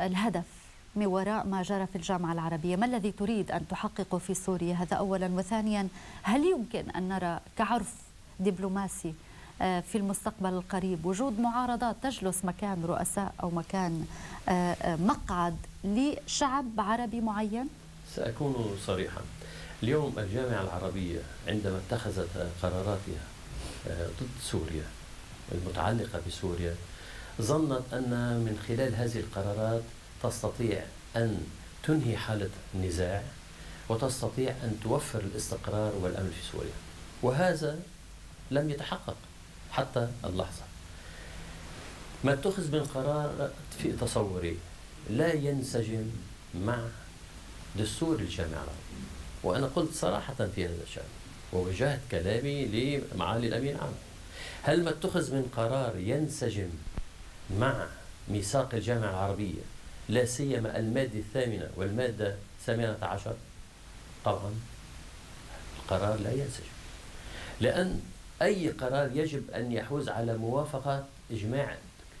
الهدف. من وراء ما جرى في الجامعة العربية. ما الذي تريد أن تحققه في سوريا هذا اولا؟ وثانيا هل يمكن أن نرى كعرف دبلوماسي في المستقبل القريب؟ وجود معارضات تجلس مكان رؤساء أو مكان مقعد لشعب عربي معين؟ سأكون صريحا. اليوم الجامعة العربية عندما اتخذت قراراتها ضد سوريا المتعلقة بسوريا ظنت أن من خلال هذه القرارات تستطيع أن تنهي حالة النزاع وتستطيع أن توفر الاستقرار والأمن في سوريا. وهذا لم يتحقق حتى اللحظة. ما اتخذ من قرار في تصوري لا ينسجم مع دستور الجامعة وأنا قلت صراحة في هذا الشأن ووجهت كلامي لمعالي الأمين العام. هل ما اتخذ من قرار ينسجم مع ميثاق الجامعة العربية لا سيما المادة الثامنة والمادة الثامنة عشر طبعا القرار لا ينسجم. لأن أي قرار يجب أن يحوز على موافقة إجماع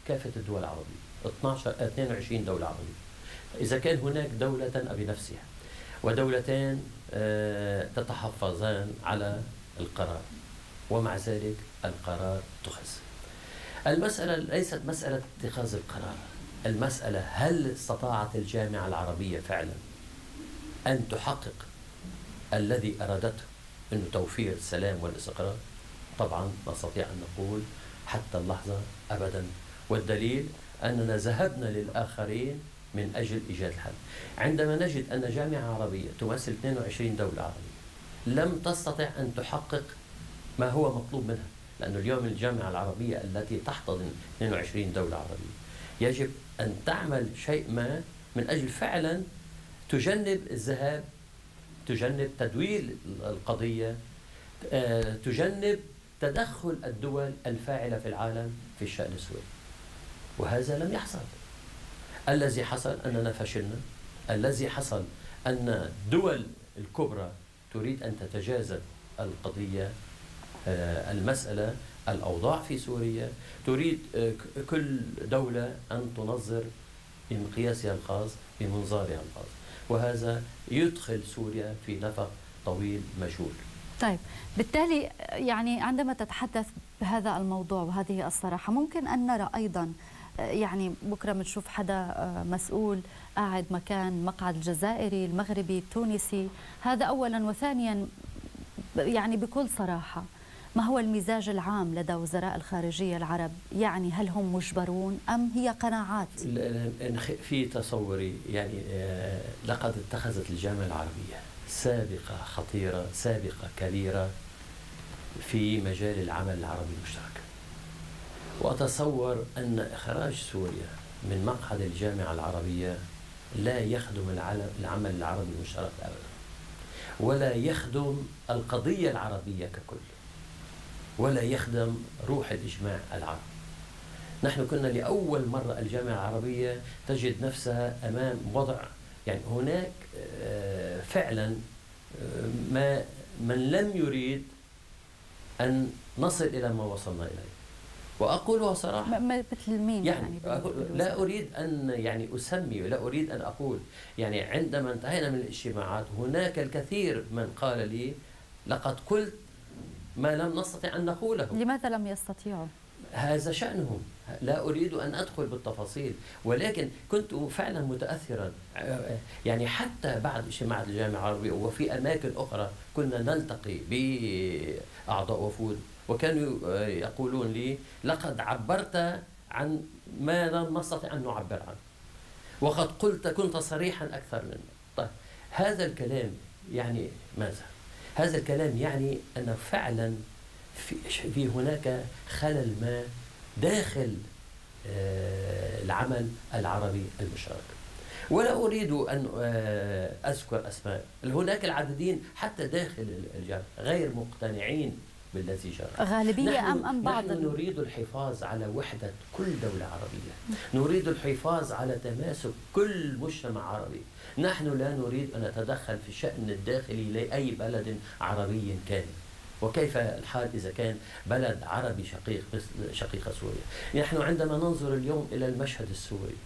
كافة الدول العربية. 12 22 دولة عربية. إذا كان هناك دولة بنفسها ودولتان آه، تتحفظان على القرار ومع ذلك القرار اتخذ المسألة ليست مسألة اتخاذ القرار. المسألة هل استطاعت الجامعة العربية فعلا أن تحقق الذي أرادته أنه توفير السلام والاستقرار؟ طبعا نستطيع أن نقول حتى اللحظة أبدا. والدليل أننا ذهبنا للآخرين من أجل إيجاد الحل. عندما نجد أن جامعة عربية تمثل 22 دولة عربية لم تستطع أن تحقق ما هو مطلوب منها لأن اليوم الجامعة العربية التي تحتضن 22 دولة عربية يجب أن تعمل شيء ما من أجل فعلا تجنب الذهاب تجنب تدويل القضية آه، تجنب تدخل الدول الفاعلة في العالم في الشأن السوري. وهذا لم يحصل. الذي حصل أننا فشلنا. الذي حصل أن الدول الكبرى تريد أن تتجاذب القضية آه، المسألة الأوضاع في سوريا. تريد آه، كل دولة أن تنظر بمقياسها الخاص بمنظارها الخاص. وهذا يدخل سوريا في نفق طويل مجهول طيب بالتالي يعني عندما تتحدث بهذا الموضوع وهذه الصراحة ممكن أن نرى أيضا يعني بكرة بنشوف حدا آه، مسؤول قاعد مكان مقعد الجزائري المغربي التونسي. هذا أولا وثانيا يعني بكل صراحة ما هو المزاج العام لدى وزراء الخارجية العرب؟ يعني هل هم مجبرون أم هي قناعات؟ في تصوري يعني آه، لقد اتخذت الجامعة العربية سابقة خطيرة سابقة كبيرة في مجال العمل العربي المشترك. وأتصور أن إخراج سوريا من مقعد الجامعة العربية لا يخدم العمل العربي المشترك أبدا ولا يخدم القضية العربية ككل. ولا يخدم روح الإجماع العربي نحن كنا لأول مرة الجامعة العربية تجد نفسها أمام وضع يعني هناك آه، فعلا آه، ما من لم يريد أن نصل إلى ما وصلنا إليه. وأقولها صراحة مثل مين يعني, يعني؟ لا أريد أن يعني أسمي ولا أريد أن أقول يعني عندما انتهينا من الاجتماعات هناك الكثير من قال لي لقد قلت ما لم نستطع أن نقوله لماذا لم يستطيعوا؟ هذا شأنهم لا أريد أن أدخل بالتفاصيل ولكن كنت فعلا متأثرا يعني حتى بعد اجتماع الجامعة العربية وفي أماكن أخرى كنا نلتقي بأعضاء وفود وكانوا يقولون لي لقد عبرت عن ما لم نستطع أن نعبر عنه وقد قلت كنت صريحا أكثر منا طيب هذا الكلام يعني ماذا؟ هذا الكلام يعني أن فعلا في, في هناك خلل ما داخل آه، العمل العربي المشترك. ولا أريد أن آه، أذكر أسماء. هناك العديدين حتى داخل الجامعة غير مقتنعين. بالذي جرى غالبية أم أم بعض نحن نريد الحفاظ على وحدة كل دولة عربية. نريد الحفاظ على تماسك كل مجتمع عربي. نحن لا نريد أن نتدخل في الشأن الداخلي لأي بلد عربي كان. وكيف الحال إذا كان بلد عربي شقيق شقيقة سوريا. نحن عندما ننظر اليوم إلى المشهد السوري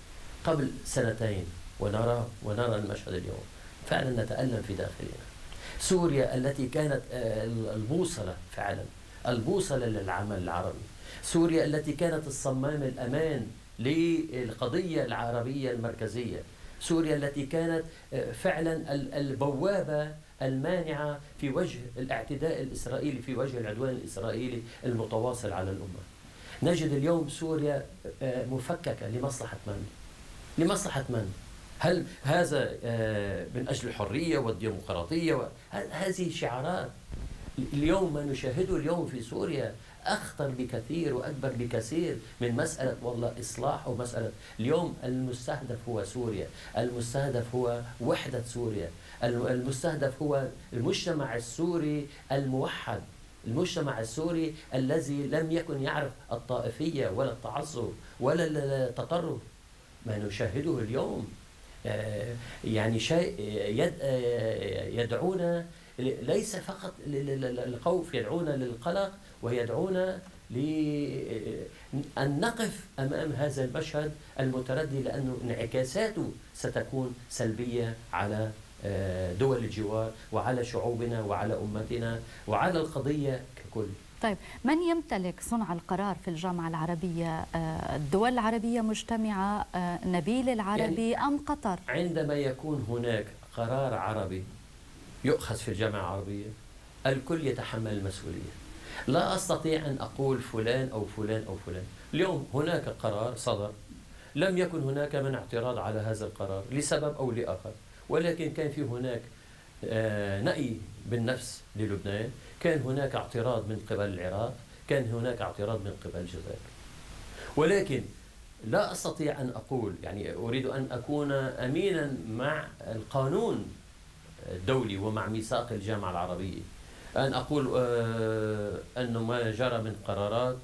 قبل سنتين ونرى ونرى المشهد اليوم فعلا نتألم في داخلنا. سوريا التي كانت آه، البوصلة فعلا البوصلة للعمل العربي سوريا التي كانت الصمام الأمان للقضية العربية المركزية سوريا التي كانت آه، فعلا البوابة المانعة في وجه الاعتداء الإسرائيلي في وجه العدوان الإسرائيلي المتواصل على الأمة نجد اليوم سوريا آه، مفككة لمصلحة من؟ لمصلحة من؟ هل هذا آه، من أجل الحرية والديمقراطية؟ هذه شعارات اليوم ما نشاهده اليوم في سوريا أخطر بكثير وأكبر بكثير من مسألة والله إصلاح ومسألة اليوم المستهدف هو سوريا المستهدف هو وحدة سوريا المستهدف هو المجتمع السوري الموحد المجتمع السوري الذي لم يكن يعرف الطائفية ولا التعصب ولا التطرف ما نشاهده اليوم يعني شيء آه، يدعونا ليس فقط للخوف يدعونا للقلق ويدعونا لأن نقف أمام هذا المشهد المتردي لأنه انعكاساته ستكون سلبية على آه، دول الجوار وعلى شعوبنا وعلى أمتنا وعلى القضية ككل. طيب من يمتلك صنع القرار في الجامعة العربية؟ آه، الدول العربية مجتمعة آه، نبيل العربي يعني أم قطر؟ عندما يكون هناك قرار عربي يؤخذ في الجامعة العربية الكل يتحمل المسؤولية. لا أستطيع أن أقول فلان أو فلان أو فلان. اليوم هناك قرار صدر لم يكن هناك من اعتراض على هذا القرار لسبب أو لآخر ولكن كان في هناك آه، نأي بالنفس للبنان كان هناك اعتراض من قبل العراق كان هناك اعتراض من قبل الجزائر. ولكن لا أستطيع أن أقول يعني أريد أن أكون أمينا مع القانون الدولي ومع ميثاق الجامعة العربية. أن أقول آه، انه ما جرى من قرارات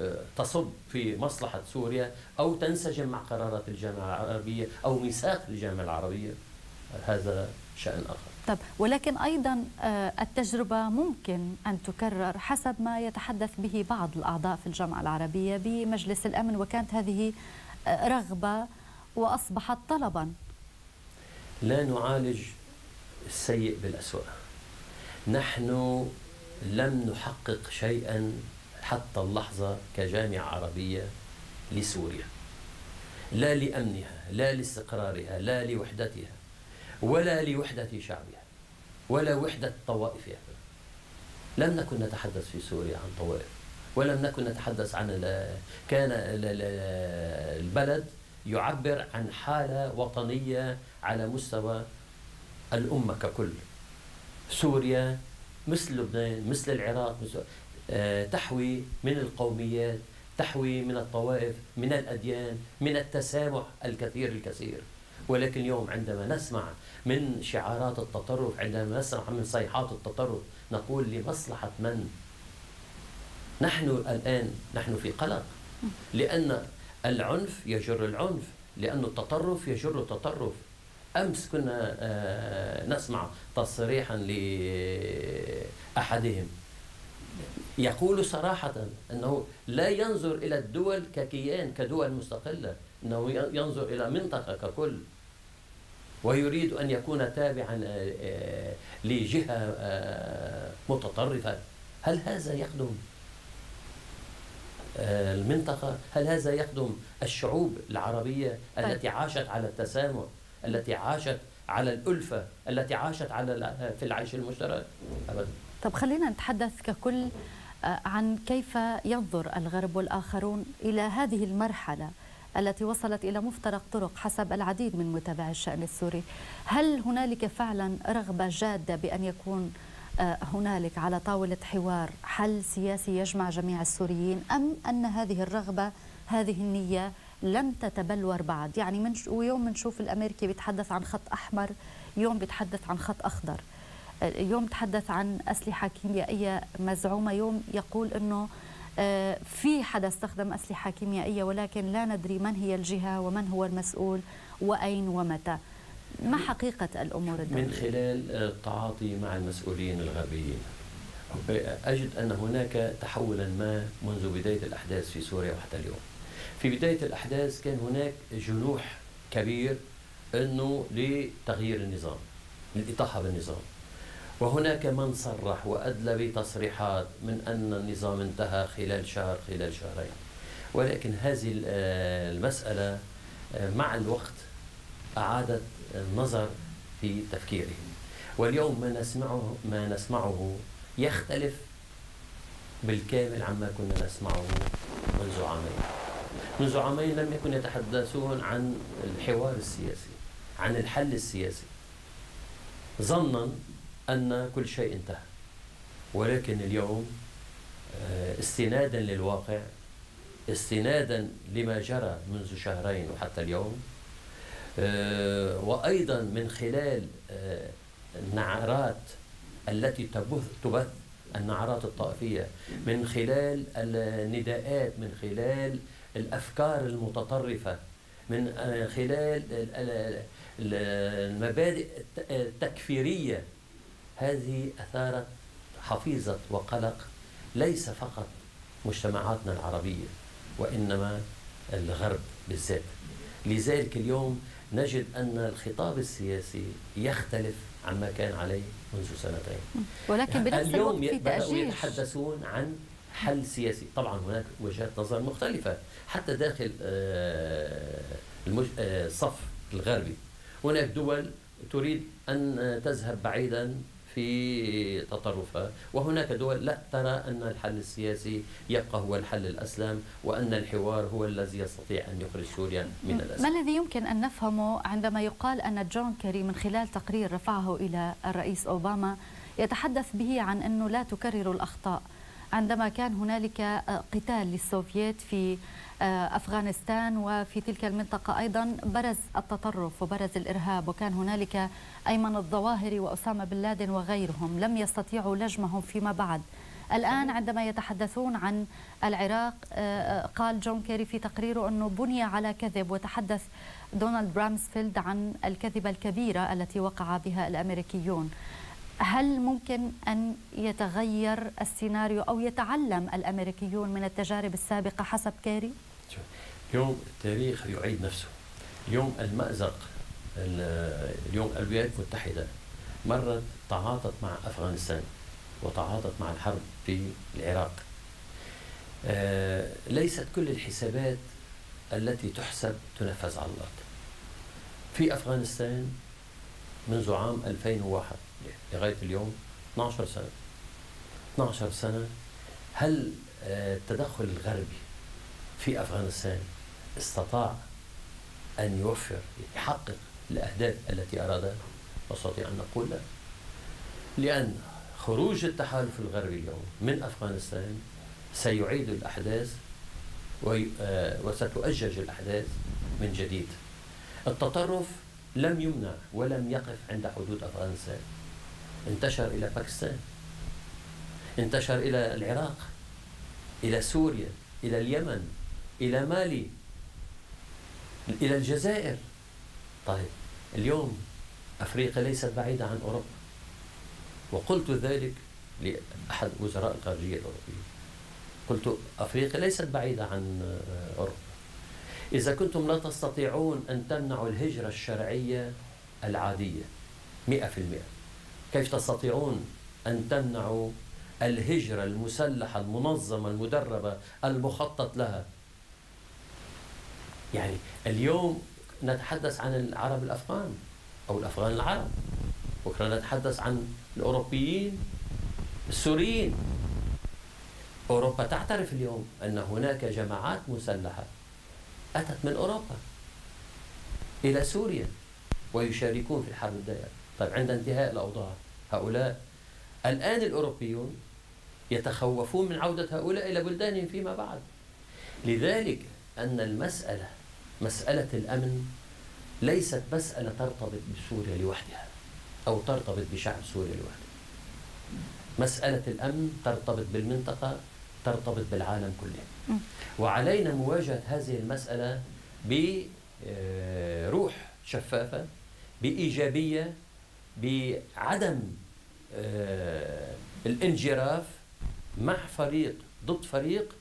آه، تصب في مصلحة سوريا أو تنسجم مع قرارات الجامعة العربية أو ميثاق الجامعة العربية. هذا شأن آخر. طب ولكن أيضا آه، التجربة ممكن أن تكرر حسب ما يتحدث به بعض الأعضاء في الجامعة العربية بمجلس الأمن وكانت هذه آه، رغبة وأصبحت طلبا. لا نعالج السيء بالأسوأ. نحن لم نحقق شيئا حتى اللحظة كجامعة عربية لسوريا. لا لأمنها لا لاستقرارها لا لوحدتها. ولا لوحدة شعبها ولا وحدة طوائفها. لم نكن نتحدث في سوريا عن طوائف ولم نكن نتحدث عن كان البلد يعبر عن حالة وطنية على مستوى الأمة ككل. سوريا مثل لبنان مثل العراق مثل آه، تحوي من القوميات تحوي من الطوائف من الأديان من التسامح الكثير الكثير. ولكن اليوم عندما نسمع من شعارات التطرف عندما نسمع من صيحات التطرف نقول لمصلحة من؟ نحن الآن نحن في قلق. لأن العنف يجر العنف لأن التطرف يجر التطرف. أمس كنا آه، نسمع تصريحا لأحدهم. يقول صراحة أنه لا ينظر إلى الدول ككيان كدول مستقلة. أنه ينظر إلى منطقة ككل. ويريد أن يكون تابعا آه، آه، لجهة آه، متطرفة. هل هذا يخدم المنطقة؟ هل هذا يخدم الشعوب العربية. التي عاشت على التسامح التي عاشت على الألفة التي عاشت على في العيش المشترك؟ أبدا. طب خلينا نتحدث ككل عن كيف ينظر الغرب والآخرون إلى هذه المرحلة. التي وصلت إلى مفترق طرق حسب العديد من متابعي الشأن السوري. هل هنالك فعلا رغبة جادة بأن يكون آه، هنالك على طاولة حوار حل سياسي يجمع جميع السوريين أم أن هذه الرغبة هذه النية لم تتبلور بعد؟ يعني من ويوم بنشوف الأمريكي بيتحدث عن خط أحمر يوم بيتحدث عن خط أخضر. آه، يوم تحدث عن أسلحة كيميائية مزعومة يوم يقول أنه في حدا استخدم أسلحة كيميائية ولكن لا ندري من هي الجهة ومن هو المسؤول وأين ومتى. ما حقيقة الأمور الدولية؟ من خلال التعاطي مع المسؤولين الغربيين. أجد أن هناك تحولا ما منذ بداية الأحداث في سوريا وحتى اليوم. في بداية الأحداث كان هناك جنوح كبير أنه لتغيير النظام للإطاحة بالنظام. وهناك من صرح وأدلى بتصريحات من أن النظام انتهى خلال شهر خلال شهرين. ولكن هذه المسألة آه، مع الوقت أعادت النظر في تفكيرهم واليوم ما نسمعه ما نسمعه يختلف بالكامل عما كنا نسمعه منذ عامين. منذ عامين لم يكن يتحدثون عن الحوار السياسي عن الحل السياسي. ظنا أن كل شيء انتهى. ولكن اليوم آه، استنادا للواقع استنادا لما جرى منذ شهرين وحتى اليوم آه، وأيضا من خلال آه، النعرات التي تبث تبث النعرات الطائفية من خلال النداءات من خلال الأفكار المتطرفة من خلال المبادئ التكفيرية هذه أثارت حفيظة وقلق ليس فقط مجتمعاتنا العربية وإنما الغرب بالذات. لذلك اليوم نجد أن الخطاب السياسي يختلف عما كان عليه منذ سنتين. ولكن بنفس اليوم الوقت في يتحدثون عن حل سياسي. طبعا هناك وجهات نظر مختلفة حتى داخل آه، آه، الصف الغربي. هناك دول تريد أن تذهب بعيدا في تطرفها. وهناك دول لا ترى أن الحل السياسي يبقى هو الحل الأسلم وأن الحوار هو الذي يستطيع أن يخرج سوريا من الأزمة ما الذي يمكن أن نفهمه عندما يقال أن جون كيري من خلال تقرير رفعه إلى الرئيس أوباما يتحدث به عن أنه لا تكرروا الأخطاء؟ عندما كان هنالك قتال للسوفييت في آه، أفغانستان وفي تلك المنطقة أيضا برز التطرف وبرز الإرهاب وكان هنالك أيمن الظواهري وأسامة بن لادن وغيرهم لم يستطيعوا لجمهم فيما بعد. الآن عندما يتحدثون عن العراق آه، آه، قال جون كيري في تقريره أنه بني على كذب وتحدث دونالد رامسفيلد عن الكذبة الكبيرة التي وقع بها الأمريكيون. هل ممكن أن يتغير السيناريو أو يتعلم الأمريكيون من التجارب السابقة حسب كيري؟ اليوم التاريخ يعيد نفسه. اليوم المأزق اليوم الولايات المتحدة. مرت تعاطت مع أفغانستان وتعاطت مع الحرب في العراق. آه، ليست كل الحسابات التي تحسب تنفذ على الأرض. في أفغانستان منذ عام 2001 لغاية اليوم 12 سنة. 12 سنة. هل آه، التدخل الغربي في أفغانستان استطاع أن يوفر يحقق الأهداف التي أرادها أستطيع أن نقول لا. لأن خروج التحالف الغربي اليوم من أفغانستان سيعيد الأحداث آه، وستؤجج الأحداث من جديد. التطرف لم يمنع ولم يقف عند حدود أفغانستان. انتشر إلى باكستان انتشر إلى العراق إلى سوريا إلى اليمن إلى مالي إلى الجزائر. طيب اليوم أفريقيا ليست بعيدة عن أوروبا. وقلت ذلك لأحد وزراء الخارجية الأوروبيين قلت أفريقيا ليست بعيدة عن أوروبا. إذا كنتم لا تستطيعون أن تمنعوا الهجرة الشرعية العادية مئة في المئة. كيف تستطيعون أن تمنعوا الهجرة المسلحة المنظمة المدربة المخطط لها؟ يعني اليوم نتحدث عن العرب الأفغان أو الأفغان العرب. بكرة نتحدث عن الأوروبيين السوريين. أوروبا تعترف اليوم أن هناك جماعات مسلحة أتت من أوروبا إلى سوريا ويشاركون في الحرب الدائرة طيب عند انتهاء الأوضاع هؤلاء. الآن الأوروبيون يتخوفون من عودة هؤلاء إلى بلدانهم فيما بعد. لذلك أن المسألة مسألة الأمن ليست مسألة ترتبط بسوريا لوحدها أو ترتبط بشعب سوريا لوحده. مسألة الأمن ترتبط بالمنطقة ترتبط بالعالم كله. وعلينا مواجهة هذه المسألة بروح شفافة بإيجابية بعدم آه، الانجراف مع فريق ضد فريق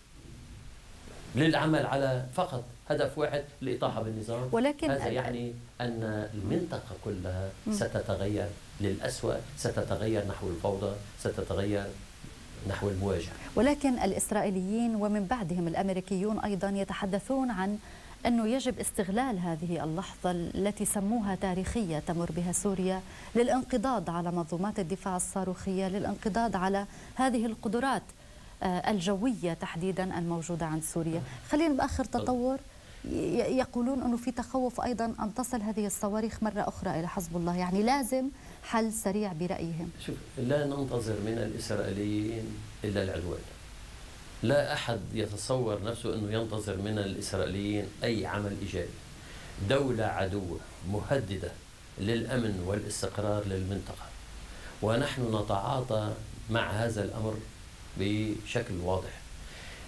للعمل على فقط هدف واحد الإطاحة بالنظام. ولكن هذا يعني أن المنطقة كلها ستتغير للأسوأ ستتغير نحو الفوضى ستتغير نحو المواجهة. ولكن الإسرائيليين ومن بعدهم الأمريكيون أيضا يتحدثون عن أنه يجب استغلال هذه اللحظة التي سموها تاريخية تمر بها سوريا للانقضاض على منظومات الدفاع الصاروخية للانقضاض على هذه القدرات آه، الجوية تحديدا الموجودة عند سوريا. خلينا بآخر تطور. يقولون أنه في تخوف أيضا أن تصل هذه الصواريخ مرة أخرى إلى حزب الله. يعني لازم حل سريع برأيهم. شوف لا ننتظر من الإسرائيليين إلا العدوان. لا أحد يتصور نفسه أنه ينتظر من الإسرائيليين أي عمل إيجابي. دولة عدوة مهددة للأمن والاستقرار للمنطقة. ونحن نتعاطى مع هذا الأمر بشكل واضح.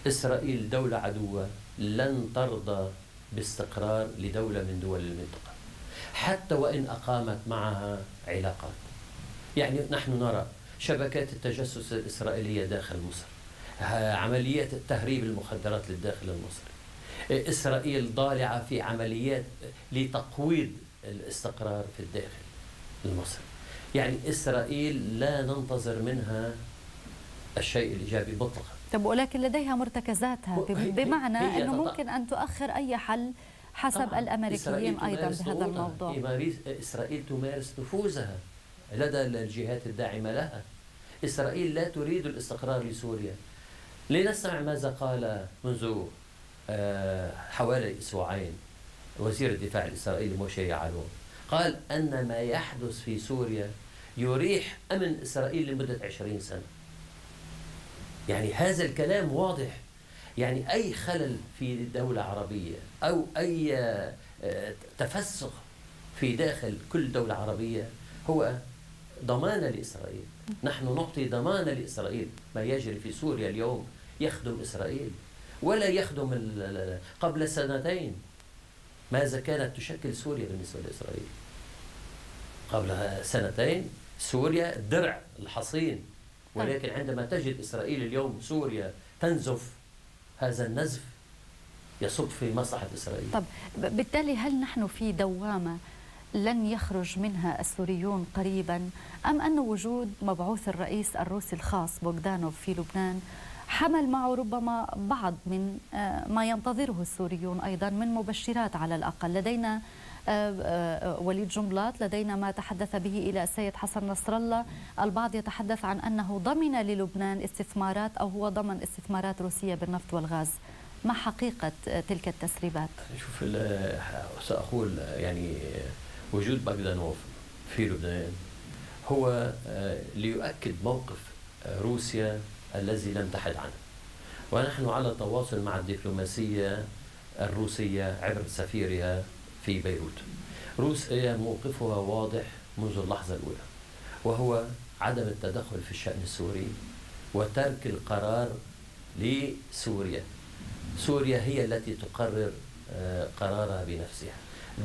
إسرائيل دولة عدوة لن ترضى باستقرار لدولة من دول المنطقة حتى وإن أقامت معها علاقات. يعني نحن نرى شبكات التجسس الإسرائيلية داخل مصر. عمليات تهريب المخدرات للداخل المصري. إسرائيل ضالعة في عمليات لتقويض الاستقرار في الداخل المصري. يعني إسرائيل لا ننتظر منها الشيء الإيجابي مطلقا. طب ولكن لديها مرتكزاتها. بمعنى هي أنه ممكن أن تؤخر أي حل حسب الأمريكيين أيضا بهذا الموضوع. إسرائيل تمارس نفوذها لدى الجهات الداعمة لها. إسرائيل لا تريد الاستقرار لسوريا. لنسمع ماذا قال منذ آه، حوالي أسبوعين وزير الدفاع الإسرائيلي موشي يعلون. قال أن ما يحدث في سوريا يريح أمن إسرائيل لمدة عشرين سنة. يعني هذا الكلام واضح. يعني أي خلل في دولة عربية أو أي آه، تفسخ في داخل كل دولة عربية هو ضمانة لإسرائيل. نحن نعطي ضمانة لإسرائيل ما يجري في سوريا اليوم. يخدم إسرائيل ولا يخدم قبل سنتين. ماذا كانت تشكل سوريا بالنسبة لإسرائيل؟ قبل سنتين سوريا درع الحصين ولكن عندما تجد إسرائيل اليوم سوريا تنزف هذا النزف يصب في مصلحة إسرائيل. طب بالتالي هل نحن في دوامة لن يخرج منها السوريون قريبا أم أن وجود مبعوث الرئيس الروسي الخاص بوغدانوف في لبنان حمل معه ربما بعض من آه، ما ينتظره السوريون أيضا من مبشرات على الأقل. لدينا آه، آه، وليد جملات لدينا ما تحدث به إلى السيد حسن نصر الله البعض يتحدث عن أنه ضمن للبنان استثمارات أو هو ضمن استثمارات روسية بالنفط والغاز. ما حقيقة تلك التسريبات؟ شوف سأقول يعني وجود بغدانوف في لبنان هو ليؤكد موقف روسيا الذي لم تحد عنه. ونحن على تواصل مع الدبلوماسية الروسية عبر سفيرها في بيروت. روسيا موقفها واضح منذ اللحظة الأولى وهو عدم التدخل في الشأن السوري وترك القرار لسوريا. سوريا هي التي تقرر آه، قرارها بنفسها.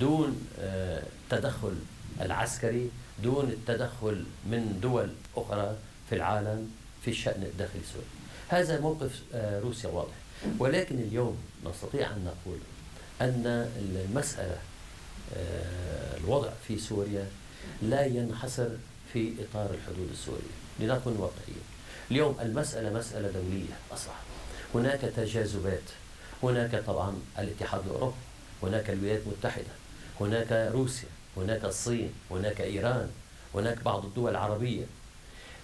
دون آه، تدخل العسكري دون التدخل من دول أخرى في العالم في الشأن الداخلي السوري هذا موقف آه، روسيا واضح. ولكن اليوم نستطيع أن نقول أن المسألة آه، الوضع في سوريا لا ينحصر في إطار الحدود السورية. لنكن واقعيين. اليوم المسألة مسألة دولية أصبحت هناك تجاذبات. هناك طبعا الاتحاد الأوروبي. هناك الولايات المتحدة. هناك روسيا. هناك الصين. هناك إيران. هناك بعض الدول العربية.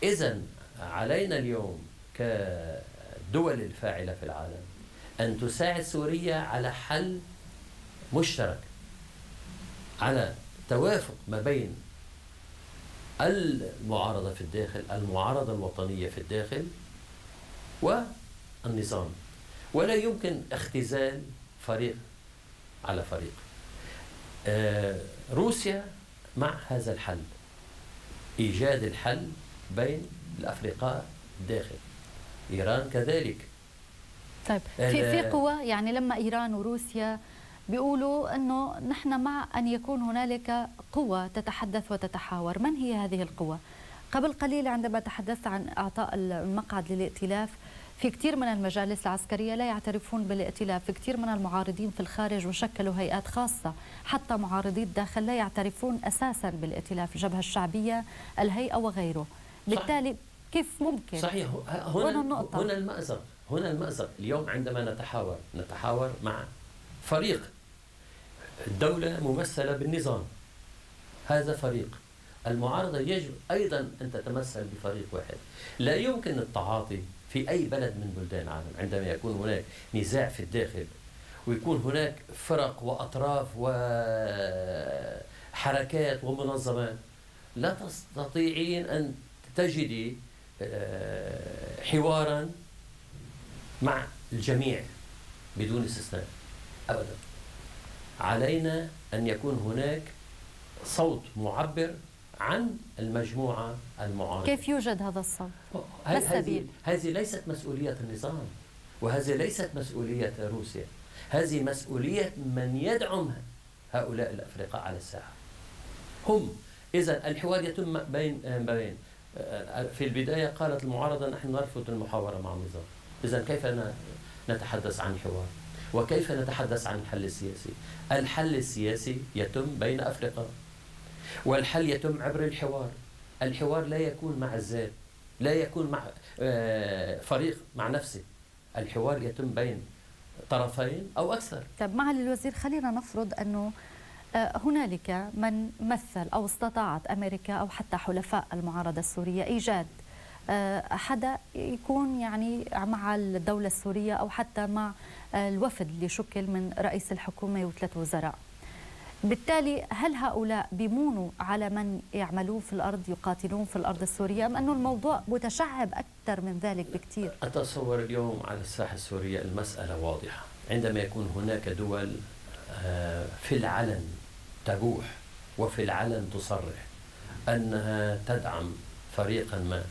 إذا علينا اليوم كدول الفاعلة في العالم أن تساعد سوريا على حل مشترك على توافق ما بين المعارضة في الداخل المعارضة الوطنية في الداخل والنظام. ولا يمكن اختزال فريق على فريق. آه، روسيا مع هذا الحل إيجاد الحل بين الأفرقاء داخل. إيران كذلك. طيب في في قوى يعني لما إيران وروسيا بيقولوا إنه نحن مع أن يكون هنالك قوى تتحدث وتتحاور، من هي هذه القوى؟ قبل قليل عندما تحدثت عن إعطاء المقعد للائتلاف في كثير من المجالس العسكرية لا يعترفون بالائتلاف. في كثير من المعارضين في الخارج وشكلوا هيئات خاصة. حتى معارضي الداخل لا يعترفون أساسا بالائتلاف الجبهة الشعبية الهيئة وغيره. بالتالي كيف ممكن؟ صحيح. هنا النقطة. هنا المأزق. هنا المأزق. اليوم عندما نتحاور نتحاور مع فريق الدولة ممثلة بالنظام. هذا فريق. المعارضة يجب أيضا أن تتمثل بفريق واحد. لا يمكن التعاطي في أي بلد من بلدان العالم. عندما يكون هناك نزاع في الداخل ويكون هناك فرق وأطراف وحركات ومنظمات لا تستطيعين أن تجدي آه، حوارا مع الجميع بدون استثناء أبدا علينا أن يكون هناك صوت معبر عن المجموعة المعارضة كيف يوجد هذا الصوت؟ ما السبيل؟ هذه ليست مسؤولية النظام وهذه ليست مسؤولية روسيا هذه مسؤولية من يدعم هؤلاء الأفرقاء على الساحة هم إذا الحوار يتم بين بين في البداية قالت المعارضة نحن نرفض المحاورة مع النظام إذا كيف نتحدث عن حوار؟ وكيف نتحدث عن الحل السياسي؟ الحل السياسي يتم بين أفرقاء والحل يتم عبر الحوار. الحوار لا يكون مع الذات لا يكون مع آه، فريق مع نفسه. الحوار يتم بين طرفين أو أكثر. طيب معالي الوزير خلينا نفرض أنه هنالك من مثل أو استطاعت أمريكا أو حتى حلفاء المعارضة السورية إيجاد آه، حدا يكون يعني مع الدولة السورية أو حتى مع الوفد اللي شكل من رئيس الحكومة وثلاث وزراء. بالتالي هل هؤلاء بيمونوا على من يعملون في الأرض يقاتلون في الأرض السورية أم أنه الموضوع متشعب أكثر من ذلك بكثير؟ أتصور اليوم على الساحة السورية المسألة واضحة. عندما يكون هناك دول آه، في العلن تبوح وفي العلن تصرح أنها تدعم فريقا ما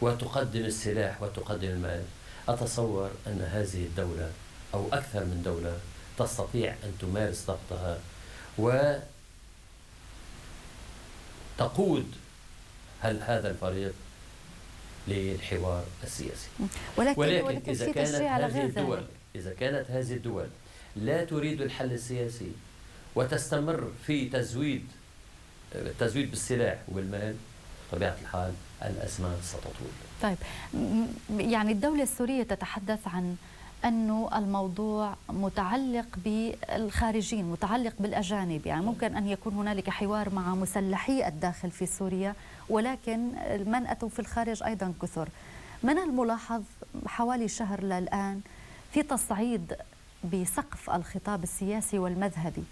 وتقدم السلاح وتقدم المال. أتصور أن هذه الدولة أو أكثر من دولة تستطيع أن تمارس ضغطها وتقود هل هذا الفريق للحوار السياسي. ولكن, ولكن, ولكن إذا كانت هذه الدول إذا كانت هذه الدول لا تريد الحل السياسي وتستمر في تزويد التزويد بالسلاح والمال طبيعة الحال الأزمة ستطول. طيب يعني الدولة السورية تتحدث عن أنه الموضوع متعلق بالخارجين متعلق بالأجانب يعني ممكن أن يكون هنالك حوار مع مسلحي الداخل في سوريا ولكن من أتوا في الخارج أيضا كثر. من الملاحظ حوالي شهر للآن في تصعيد بسقف الخطاب السياسي والمذهبي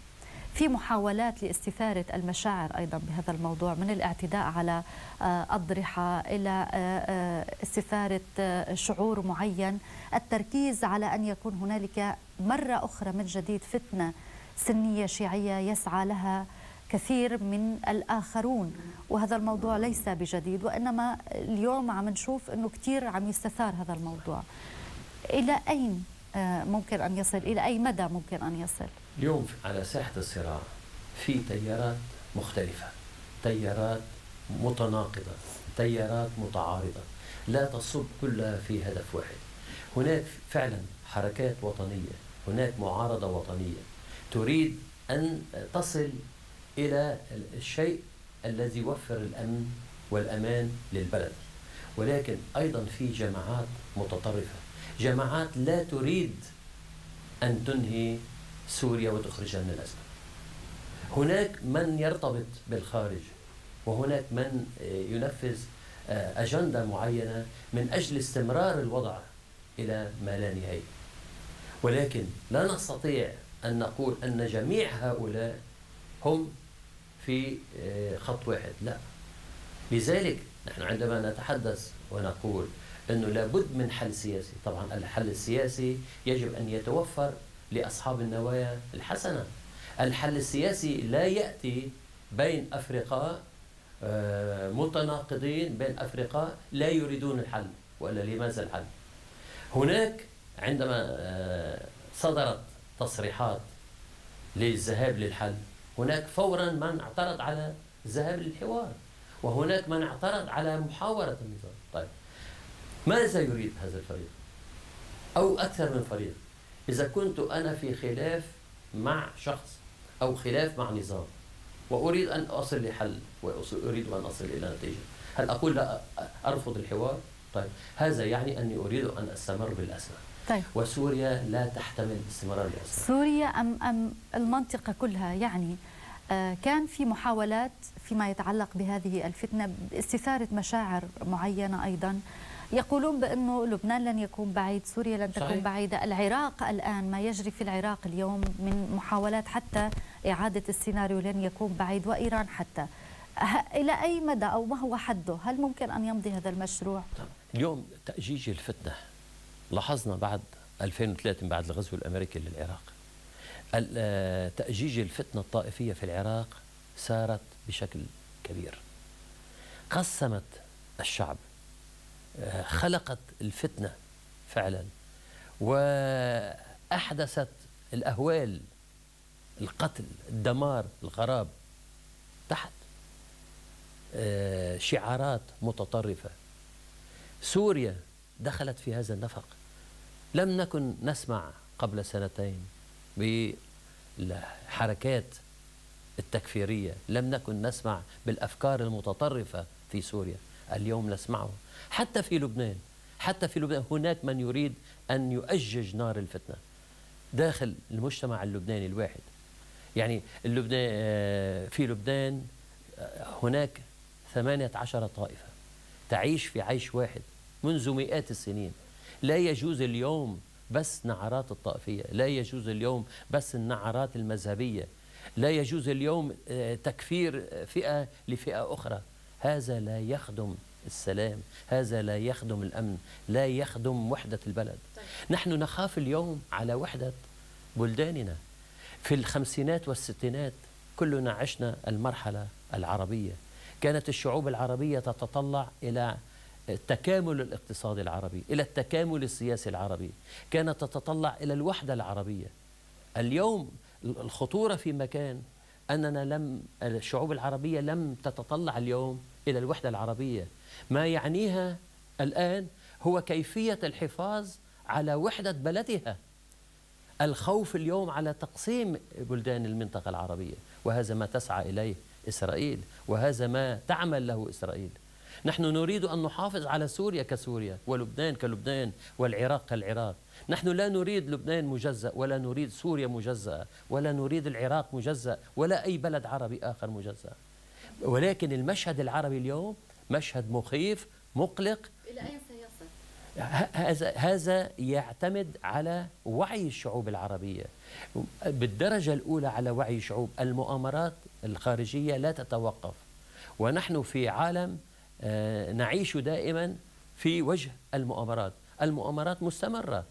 في محاولات لاستثارة المشاعر أيضا بهذا الموضوع من الاعتداء على آه، أضرحة إلى آه، آه، استثارة شعور معين. التركيز على أن يكون هنالك مرة أخرى من جديد فتنة سنية شيعية يسعى لها كثير من الآخرون. وهذا الموضوع ليس بجديد وإنما اليوم عم نشوف أنه كثير عم يستثار هذا الموضوع. إلى أين ممكن أن يصل؟ إلى أي مدى ممكن أن يصل؟ اليوم على ساحة الصراع في تيارات مختلفة تيارات متناقضة تيارات متعارضة لا تصب كلها في هدف واحد. هناك فعلا حركات وطنية هناك معارضة وطنية تريد أن تصل إلى الشيء الذي يوفر الأمن والأمان للبلد. ولكن أيضا في جماعات متطرفة جماعات لا تريد أن تنهي سوريا وتخرجها من الأزمة. هناك من يرتبط بالخارج وهناك من ينفذ آه، أجندة معينة من أجل استمرار الوضع إلى ما لا نهاية. ولكن لا نستطيع أن نقول أن جميع هؤلاء هم في آه، خط واحد لا. لذلك نحن عندما نتحدث ونقول أنه لابد من حل سياسي طبعا الحل السياسي يجب أن يتوفر لأصحاب النوايا الحسنة. الحل السياسي لا يأتي بين أفرقاء آه، متناقضين بين أفرقاء لا يريدون الحل وإلا لماذا الحل. هناك عندما آه، صدرت تصريحات للذهاب للحل هناك فورا من اعترض على الذهاب للحوار وهناك من اعترض على محاورة النظام. طيب ماذا يريد هذا الفريق؟ أو أكثر من فريق؟ إذا كنت أنا في خلاف مع شخص أو خلاف مع نظام وأريد أن أصل لحل وأريد أن أصل إلى نتيجة هل أقول لا أرفض الحوار؟ طيب هذا يعني أني أريد أن أستمر بالأزمة طيب. وسوريا لا تحتمل استمرار الأزمة سوريا أم, أم المنطقة كلها يعني آه كان في محاولات فيما يتعلق بهذه الفتنة باستثارة مشاعر معينة أيضا يقولون بأنه لبنان لن يكون بعيد سوريا لن تكون صحيح. بعيدة. العراق الآن ما يجري في العراق اليوم من محاولات حتى إعادة السيناريو لن يكون بعيد وإيران حتى. إلى أي مدى أو ما هو حده؟ هل ممكن أن يمضي هذا المشروع؟ اليوم تأجيج الفتنة. لاحظنا بعد 2003 بعد الغزو الأمريكي للعراق. آه، تأجيج الفتنة الطائفية في العراق سارت بشكل كبير. قسمت الشعب خلقت الفتنة فعلا وأحدثت الأهوال القتل الدمار الخراب تحت آه، شعارات متطرفة. سوريا دخلت في هذا النفق. لم نكن نسمع قبل سنتين بالحركات التكفيرية. لم نكن نسمع بالأفكار المتطرفة في سوريا. اليوم نسمعه حتى في لبنان حتى في لبنان هناك من يريد أن يؤجج نار الفتنة داخل المجتمع اللبناني الواحد. يعني اللبنان آه، في لبنان آه، هناك ثمانية عشر طائفة تعيش في عيش واحد منذ مئات السنين. لا يجوز اليوم بس نعرات الطائفية لا يجوز اليوم بس النعرات المذهبية لا يجوز اليوم آه، تكفير فئة لفئة أخرى. هذا لا يخدم السلام هذا لا يخدم الأمن لا يخدم وحدة البلد. طيب. نحن نخاف اليوم على وحدة بلداننا. في الخمسينات والستينات كلنا عشنا المرحلة العربية. كانت الشعوب العربية تتطلع إلى التكامل الاقتصادي العربي إلى التكامل السياسي العربي. كانت تتطلع إلى الوحدة العربية. اليوم الخطورة في مكان أننا لم الشعوب العربية لم تتطلع اليوم إلى الوحدة العربية. ما يعنيها الآن هو كيفية الحفاظ على وحدة بلدها. الخوف اليوم على تقسيم بلدان المنطقة العربية. وهذا ما تسعى إليه إسرائيل. وهذا ما تعمل له إسرائيل. نحن نريد أن نحافظ على سوريا كسوريا ولبنان كلبنان والعراق كالعراق. نحن لا نريد لبنان مجزأ ولا نريد سوريا مجزأة ولا نريد العراق مجزأ ولا أي بلد عربي آخر مجزأ ولكن المشهد العربي اليوم مشهد مخيف مقلق. إلى أين سيصل؟ هذا هذا يعتمد على وعي الشعوب العربية. بالدرجة الأولى على وعي الشعوب المؤامرات الخارجية لا تتوقف. ونحن في عالم آه، نعيش دائما في وجه المؤامرات. المؤامرات مستمرة.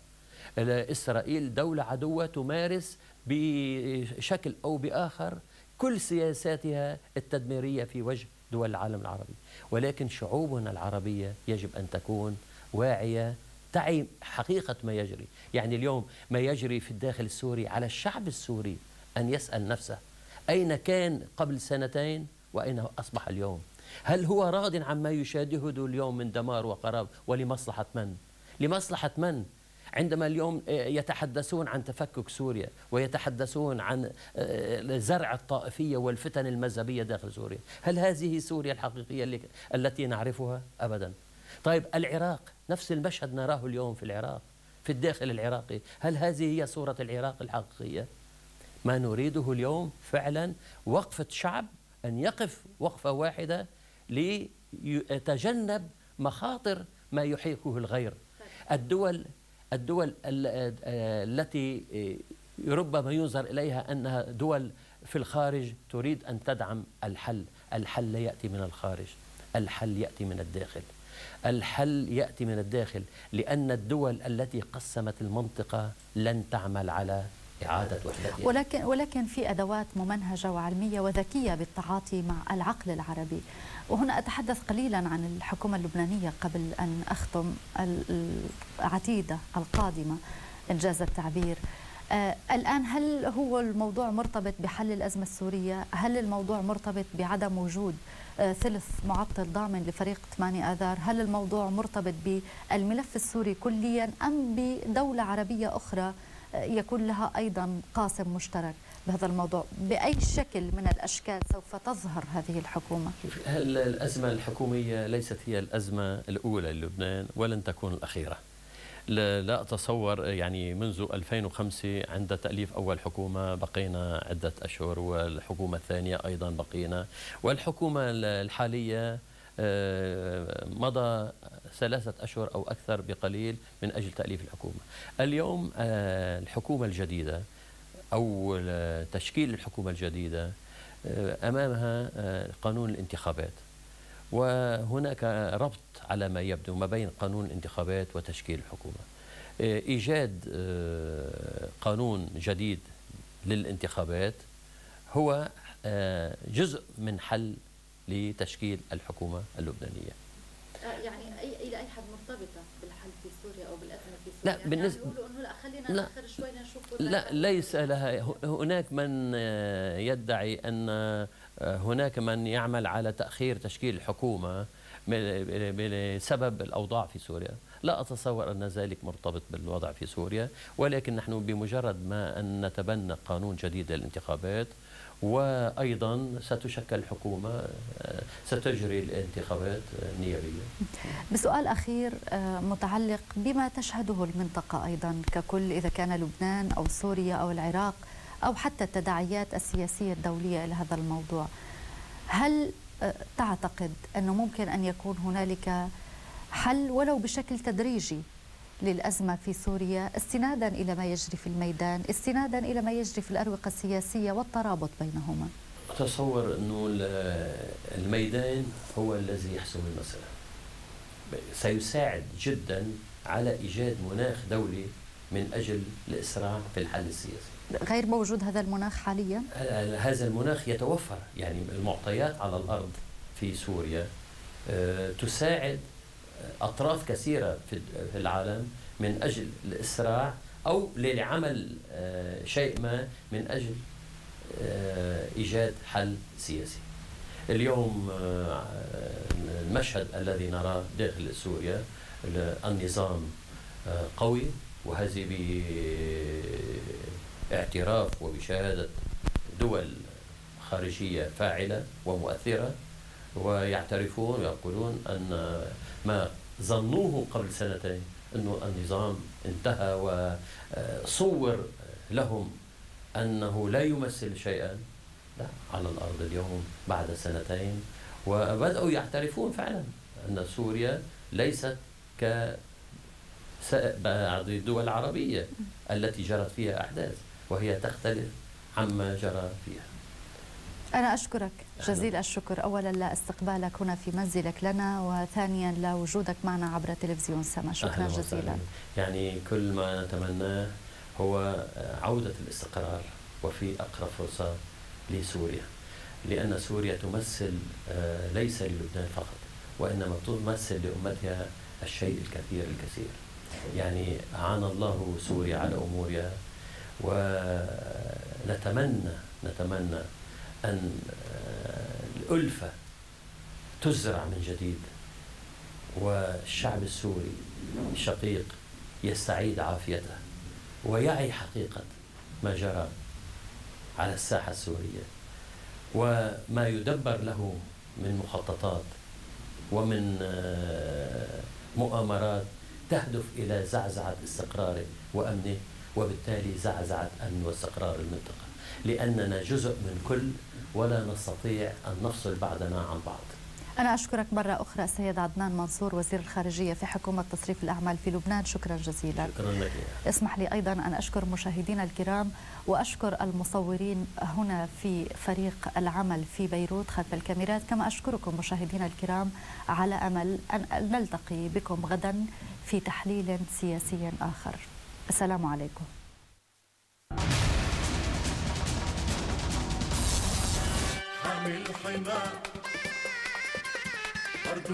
إسرائيل دولة عدوة تمارس بشكل أو بآخر كل سياساتها التدميرية في وجه دول العالم العربي. ولكن شعوبنا العربية يجب أن تكون واعية تعي حقيقة ما يجري. يعني اليوم ما يجري في الداخل السوري على الشعب السوري أن يسأل نفسه أين كان قبل سنتين وأين أصبح اليوم؟ هل هو راض عما يشاهده اليوم من دمار وقراب؟ ولمصلحة من؟ لمصلحة من؟ عندما اليوم آه، يتحدثون عن تفكك سوريا ويتحدثون عن آه، زرع الطائفية والفتن المذهبية داخل سوريا هل هذه سوريا الحقيقية التي نعرفها؟ أبدا طيب العراق نفس المشهد نراه اليوم في العراق في الداخل العراقي هل هذه هي صورة العراق الحقيقية؟ ما نريده اليوم فعلا وقفة شعب أن يقف وقفة واحدة ليتجنب مخاطر ما يحيكه الغير الدول الدول التي ربما ينظر إليها أنها دول في الخارج تريد أن تدعم الحل. الحل لا يأتي من الخارج. الحل يأتي من الداخل. الحل يأتي من الداخل لأن الدول التي قسمت المنطقة لن تعمل على إعادة وحدتها ولكن ولكن في أدوات ممنهجة وعلمية وذكية بالتعاطي مع العقل العربي وهنا أتحدث قليلا عن الحكومة اللبنانية قبل أن أختم العتيدة القادمة إنجاز التعبير آه الآن هل هو الموضوع مرتبط بحل الأزمة السورية؟ هل الموضوع مرتبط بعدم وجود آه ثلث معطل ضامن لفريق 8 آذار؟ هل الموضوع مرتبط بالملف السوري كليا أم بدولة عربية أخرى يكون لها أيضا قاسم مشترك بهذا الموضوع. بأي شكل من الأشكال سوف تظهر هذه الحكومة؟ الأزمة الحكومية ليست هي الأزمة الأولى للبنان ولن تكون الأخيرة؟ لا أتصور يعني منذ 2005 عند تأليف أول حكومة بقينا عدة أشهر والحكومة الثانية أيضا بقينا. والحكومة الحالية مضى ثلاثة أشهر أو أكثر بقليل من أجل تأليف الحكومة. اليوم آه، الحكومة الجديدة أو تشكيل الحكومة الجديدة آه، أمامها قانون الانتخابات. وهناك ربط على ما يبدو ما بين قانون الانتخابات وتشكيل الحكومة. إيجاد قانون جديد للانتخابات هو جزء من حل لتشكيل الحكومة اللبنانية. يعني أي إلى أي حد مرتبطة بالحل في سوريا أو بالأزمة في سوريا؟ لا يعني بالنسبة إنه لا خلينا لا. نأخر شوي نشوف لا ليس لها. هناك من يدعي أن هناك من يعمل على تأخير تشكيل الحكومة بسبب الأوضاع في سوريا. لا أتصور أن ذلك مرتبط بالوضع في سوريا ولكن نحن بمجرد ما أن نتبنى قانون جديد للانتخابات وأيضا ستشكل حكومة ستجري الانتخابات النيابية. بسؤال أخير آه، متعلق بما تشهده المنطقة أيضا ككل إذا كان لبنان أو سوريا أو العراق أو حتى التداعيات السياسية الدولية إلى هذا الموضوع. هل آه، تعتقد أنه ممكن أن يكون هنالك حل ولو بشكل تدريجي للأزمة في سوريا استنادا إلى ما يجري في الميدان استنادا إلى ما يجري في الأروقة السياسية والترابط بينهما. أتصور أنه الميدان هو الذي يحسم المسألة. سيساعد جدا على إيجاد مناخ دولي من أجل الإسراع في الحل السياسي. غير موجود هذا المناخ حاليا؟ هذا المناخ يتوفر يعني المعطيات على الأرض في سوريا آه، تساعد أطراف كثيرة في العالم من أجل الإسراع أو لعمل آه، شيء ما من أجل آه، إيجاد حل سياسي. اليوم آه، المشهد الذي نراه داخل سوريا النظام قوي وهذه باعتراف وبشهادة دول خارجية فاعلة ومؤثرة. ويعترفون ويقولون أن ما ظنوه قبل سنتين أنه النظام انتهى وصور لهم أنه لا يمثل شيئا لا على الأرض اليوم بعد سنتين. وبدأوا يعترفون فعلا أن سوريا ليست ك بعض الدول العربية التي جرت فيها أحداث وهي تختلف عما جرى فيها. أنا أشكرك جزيل الشكر. أولا لاستقبالك هنا في منزلك لنا وثانيا لوجودك معنا عبر تلفزيون سما. شكرا جزيلا. يعني كل ما نتمناه هو عودة الاستقرار وفي أقرب فرصة لسوريا لأن سوريا تمثل آه، ليس للبنان فقط وإنما تمثل لأمتها الشيء الكثير الكثير. يعني عانى الله سوريا على أمورها ونتمنى نتمنى أن آه، الألفة تزرع من جديد والشعب السوري الشقيق يستعيد عافيته ويعي حقيقة ما جرى على الساحة السورية. وما يدبر له من مخططات ومن آه، مؤامرات تهدف إلى زعزعة استقراره وأمنه وبالتالي زعزعة أمن واستقرار المنطقة. لأننا جزء من كل ولا نستطيع أن نفصل بعضنا عن بعض. أنا أشكرك مرة أخرى السيد عدنان منصور وزير الخارجية في حكومة تصريف الأعمال في لبنان. شكرا جزيلا. شكرا لك. اسمح لي أيضا أن أشكر مشاهدينا الكرام وأشكر المصورين هنا في فريق العمل في بيروت خلف الكاميرات. كما أشكركم مشاهدينا الكرام على أمل أن نلتقي بكم غدا في تحليل سياسي آخر. السلام عليكم. حامي الحمى أرض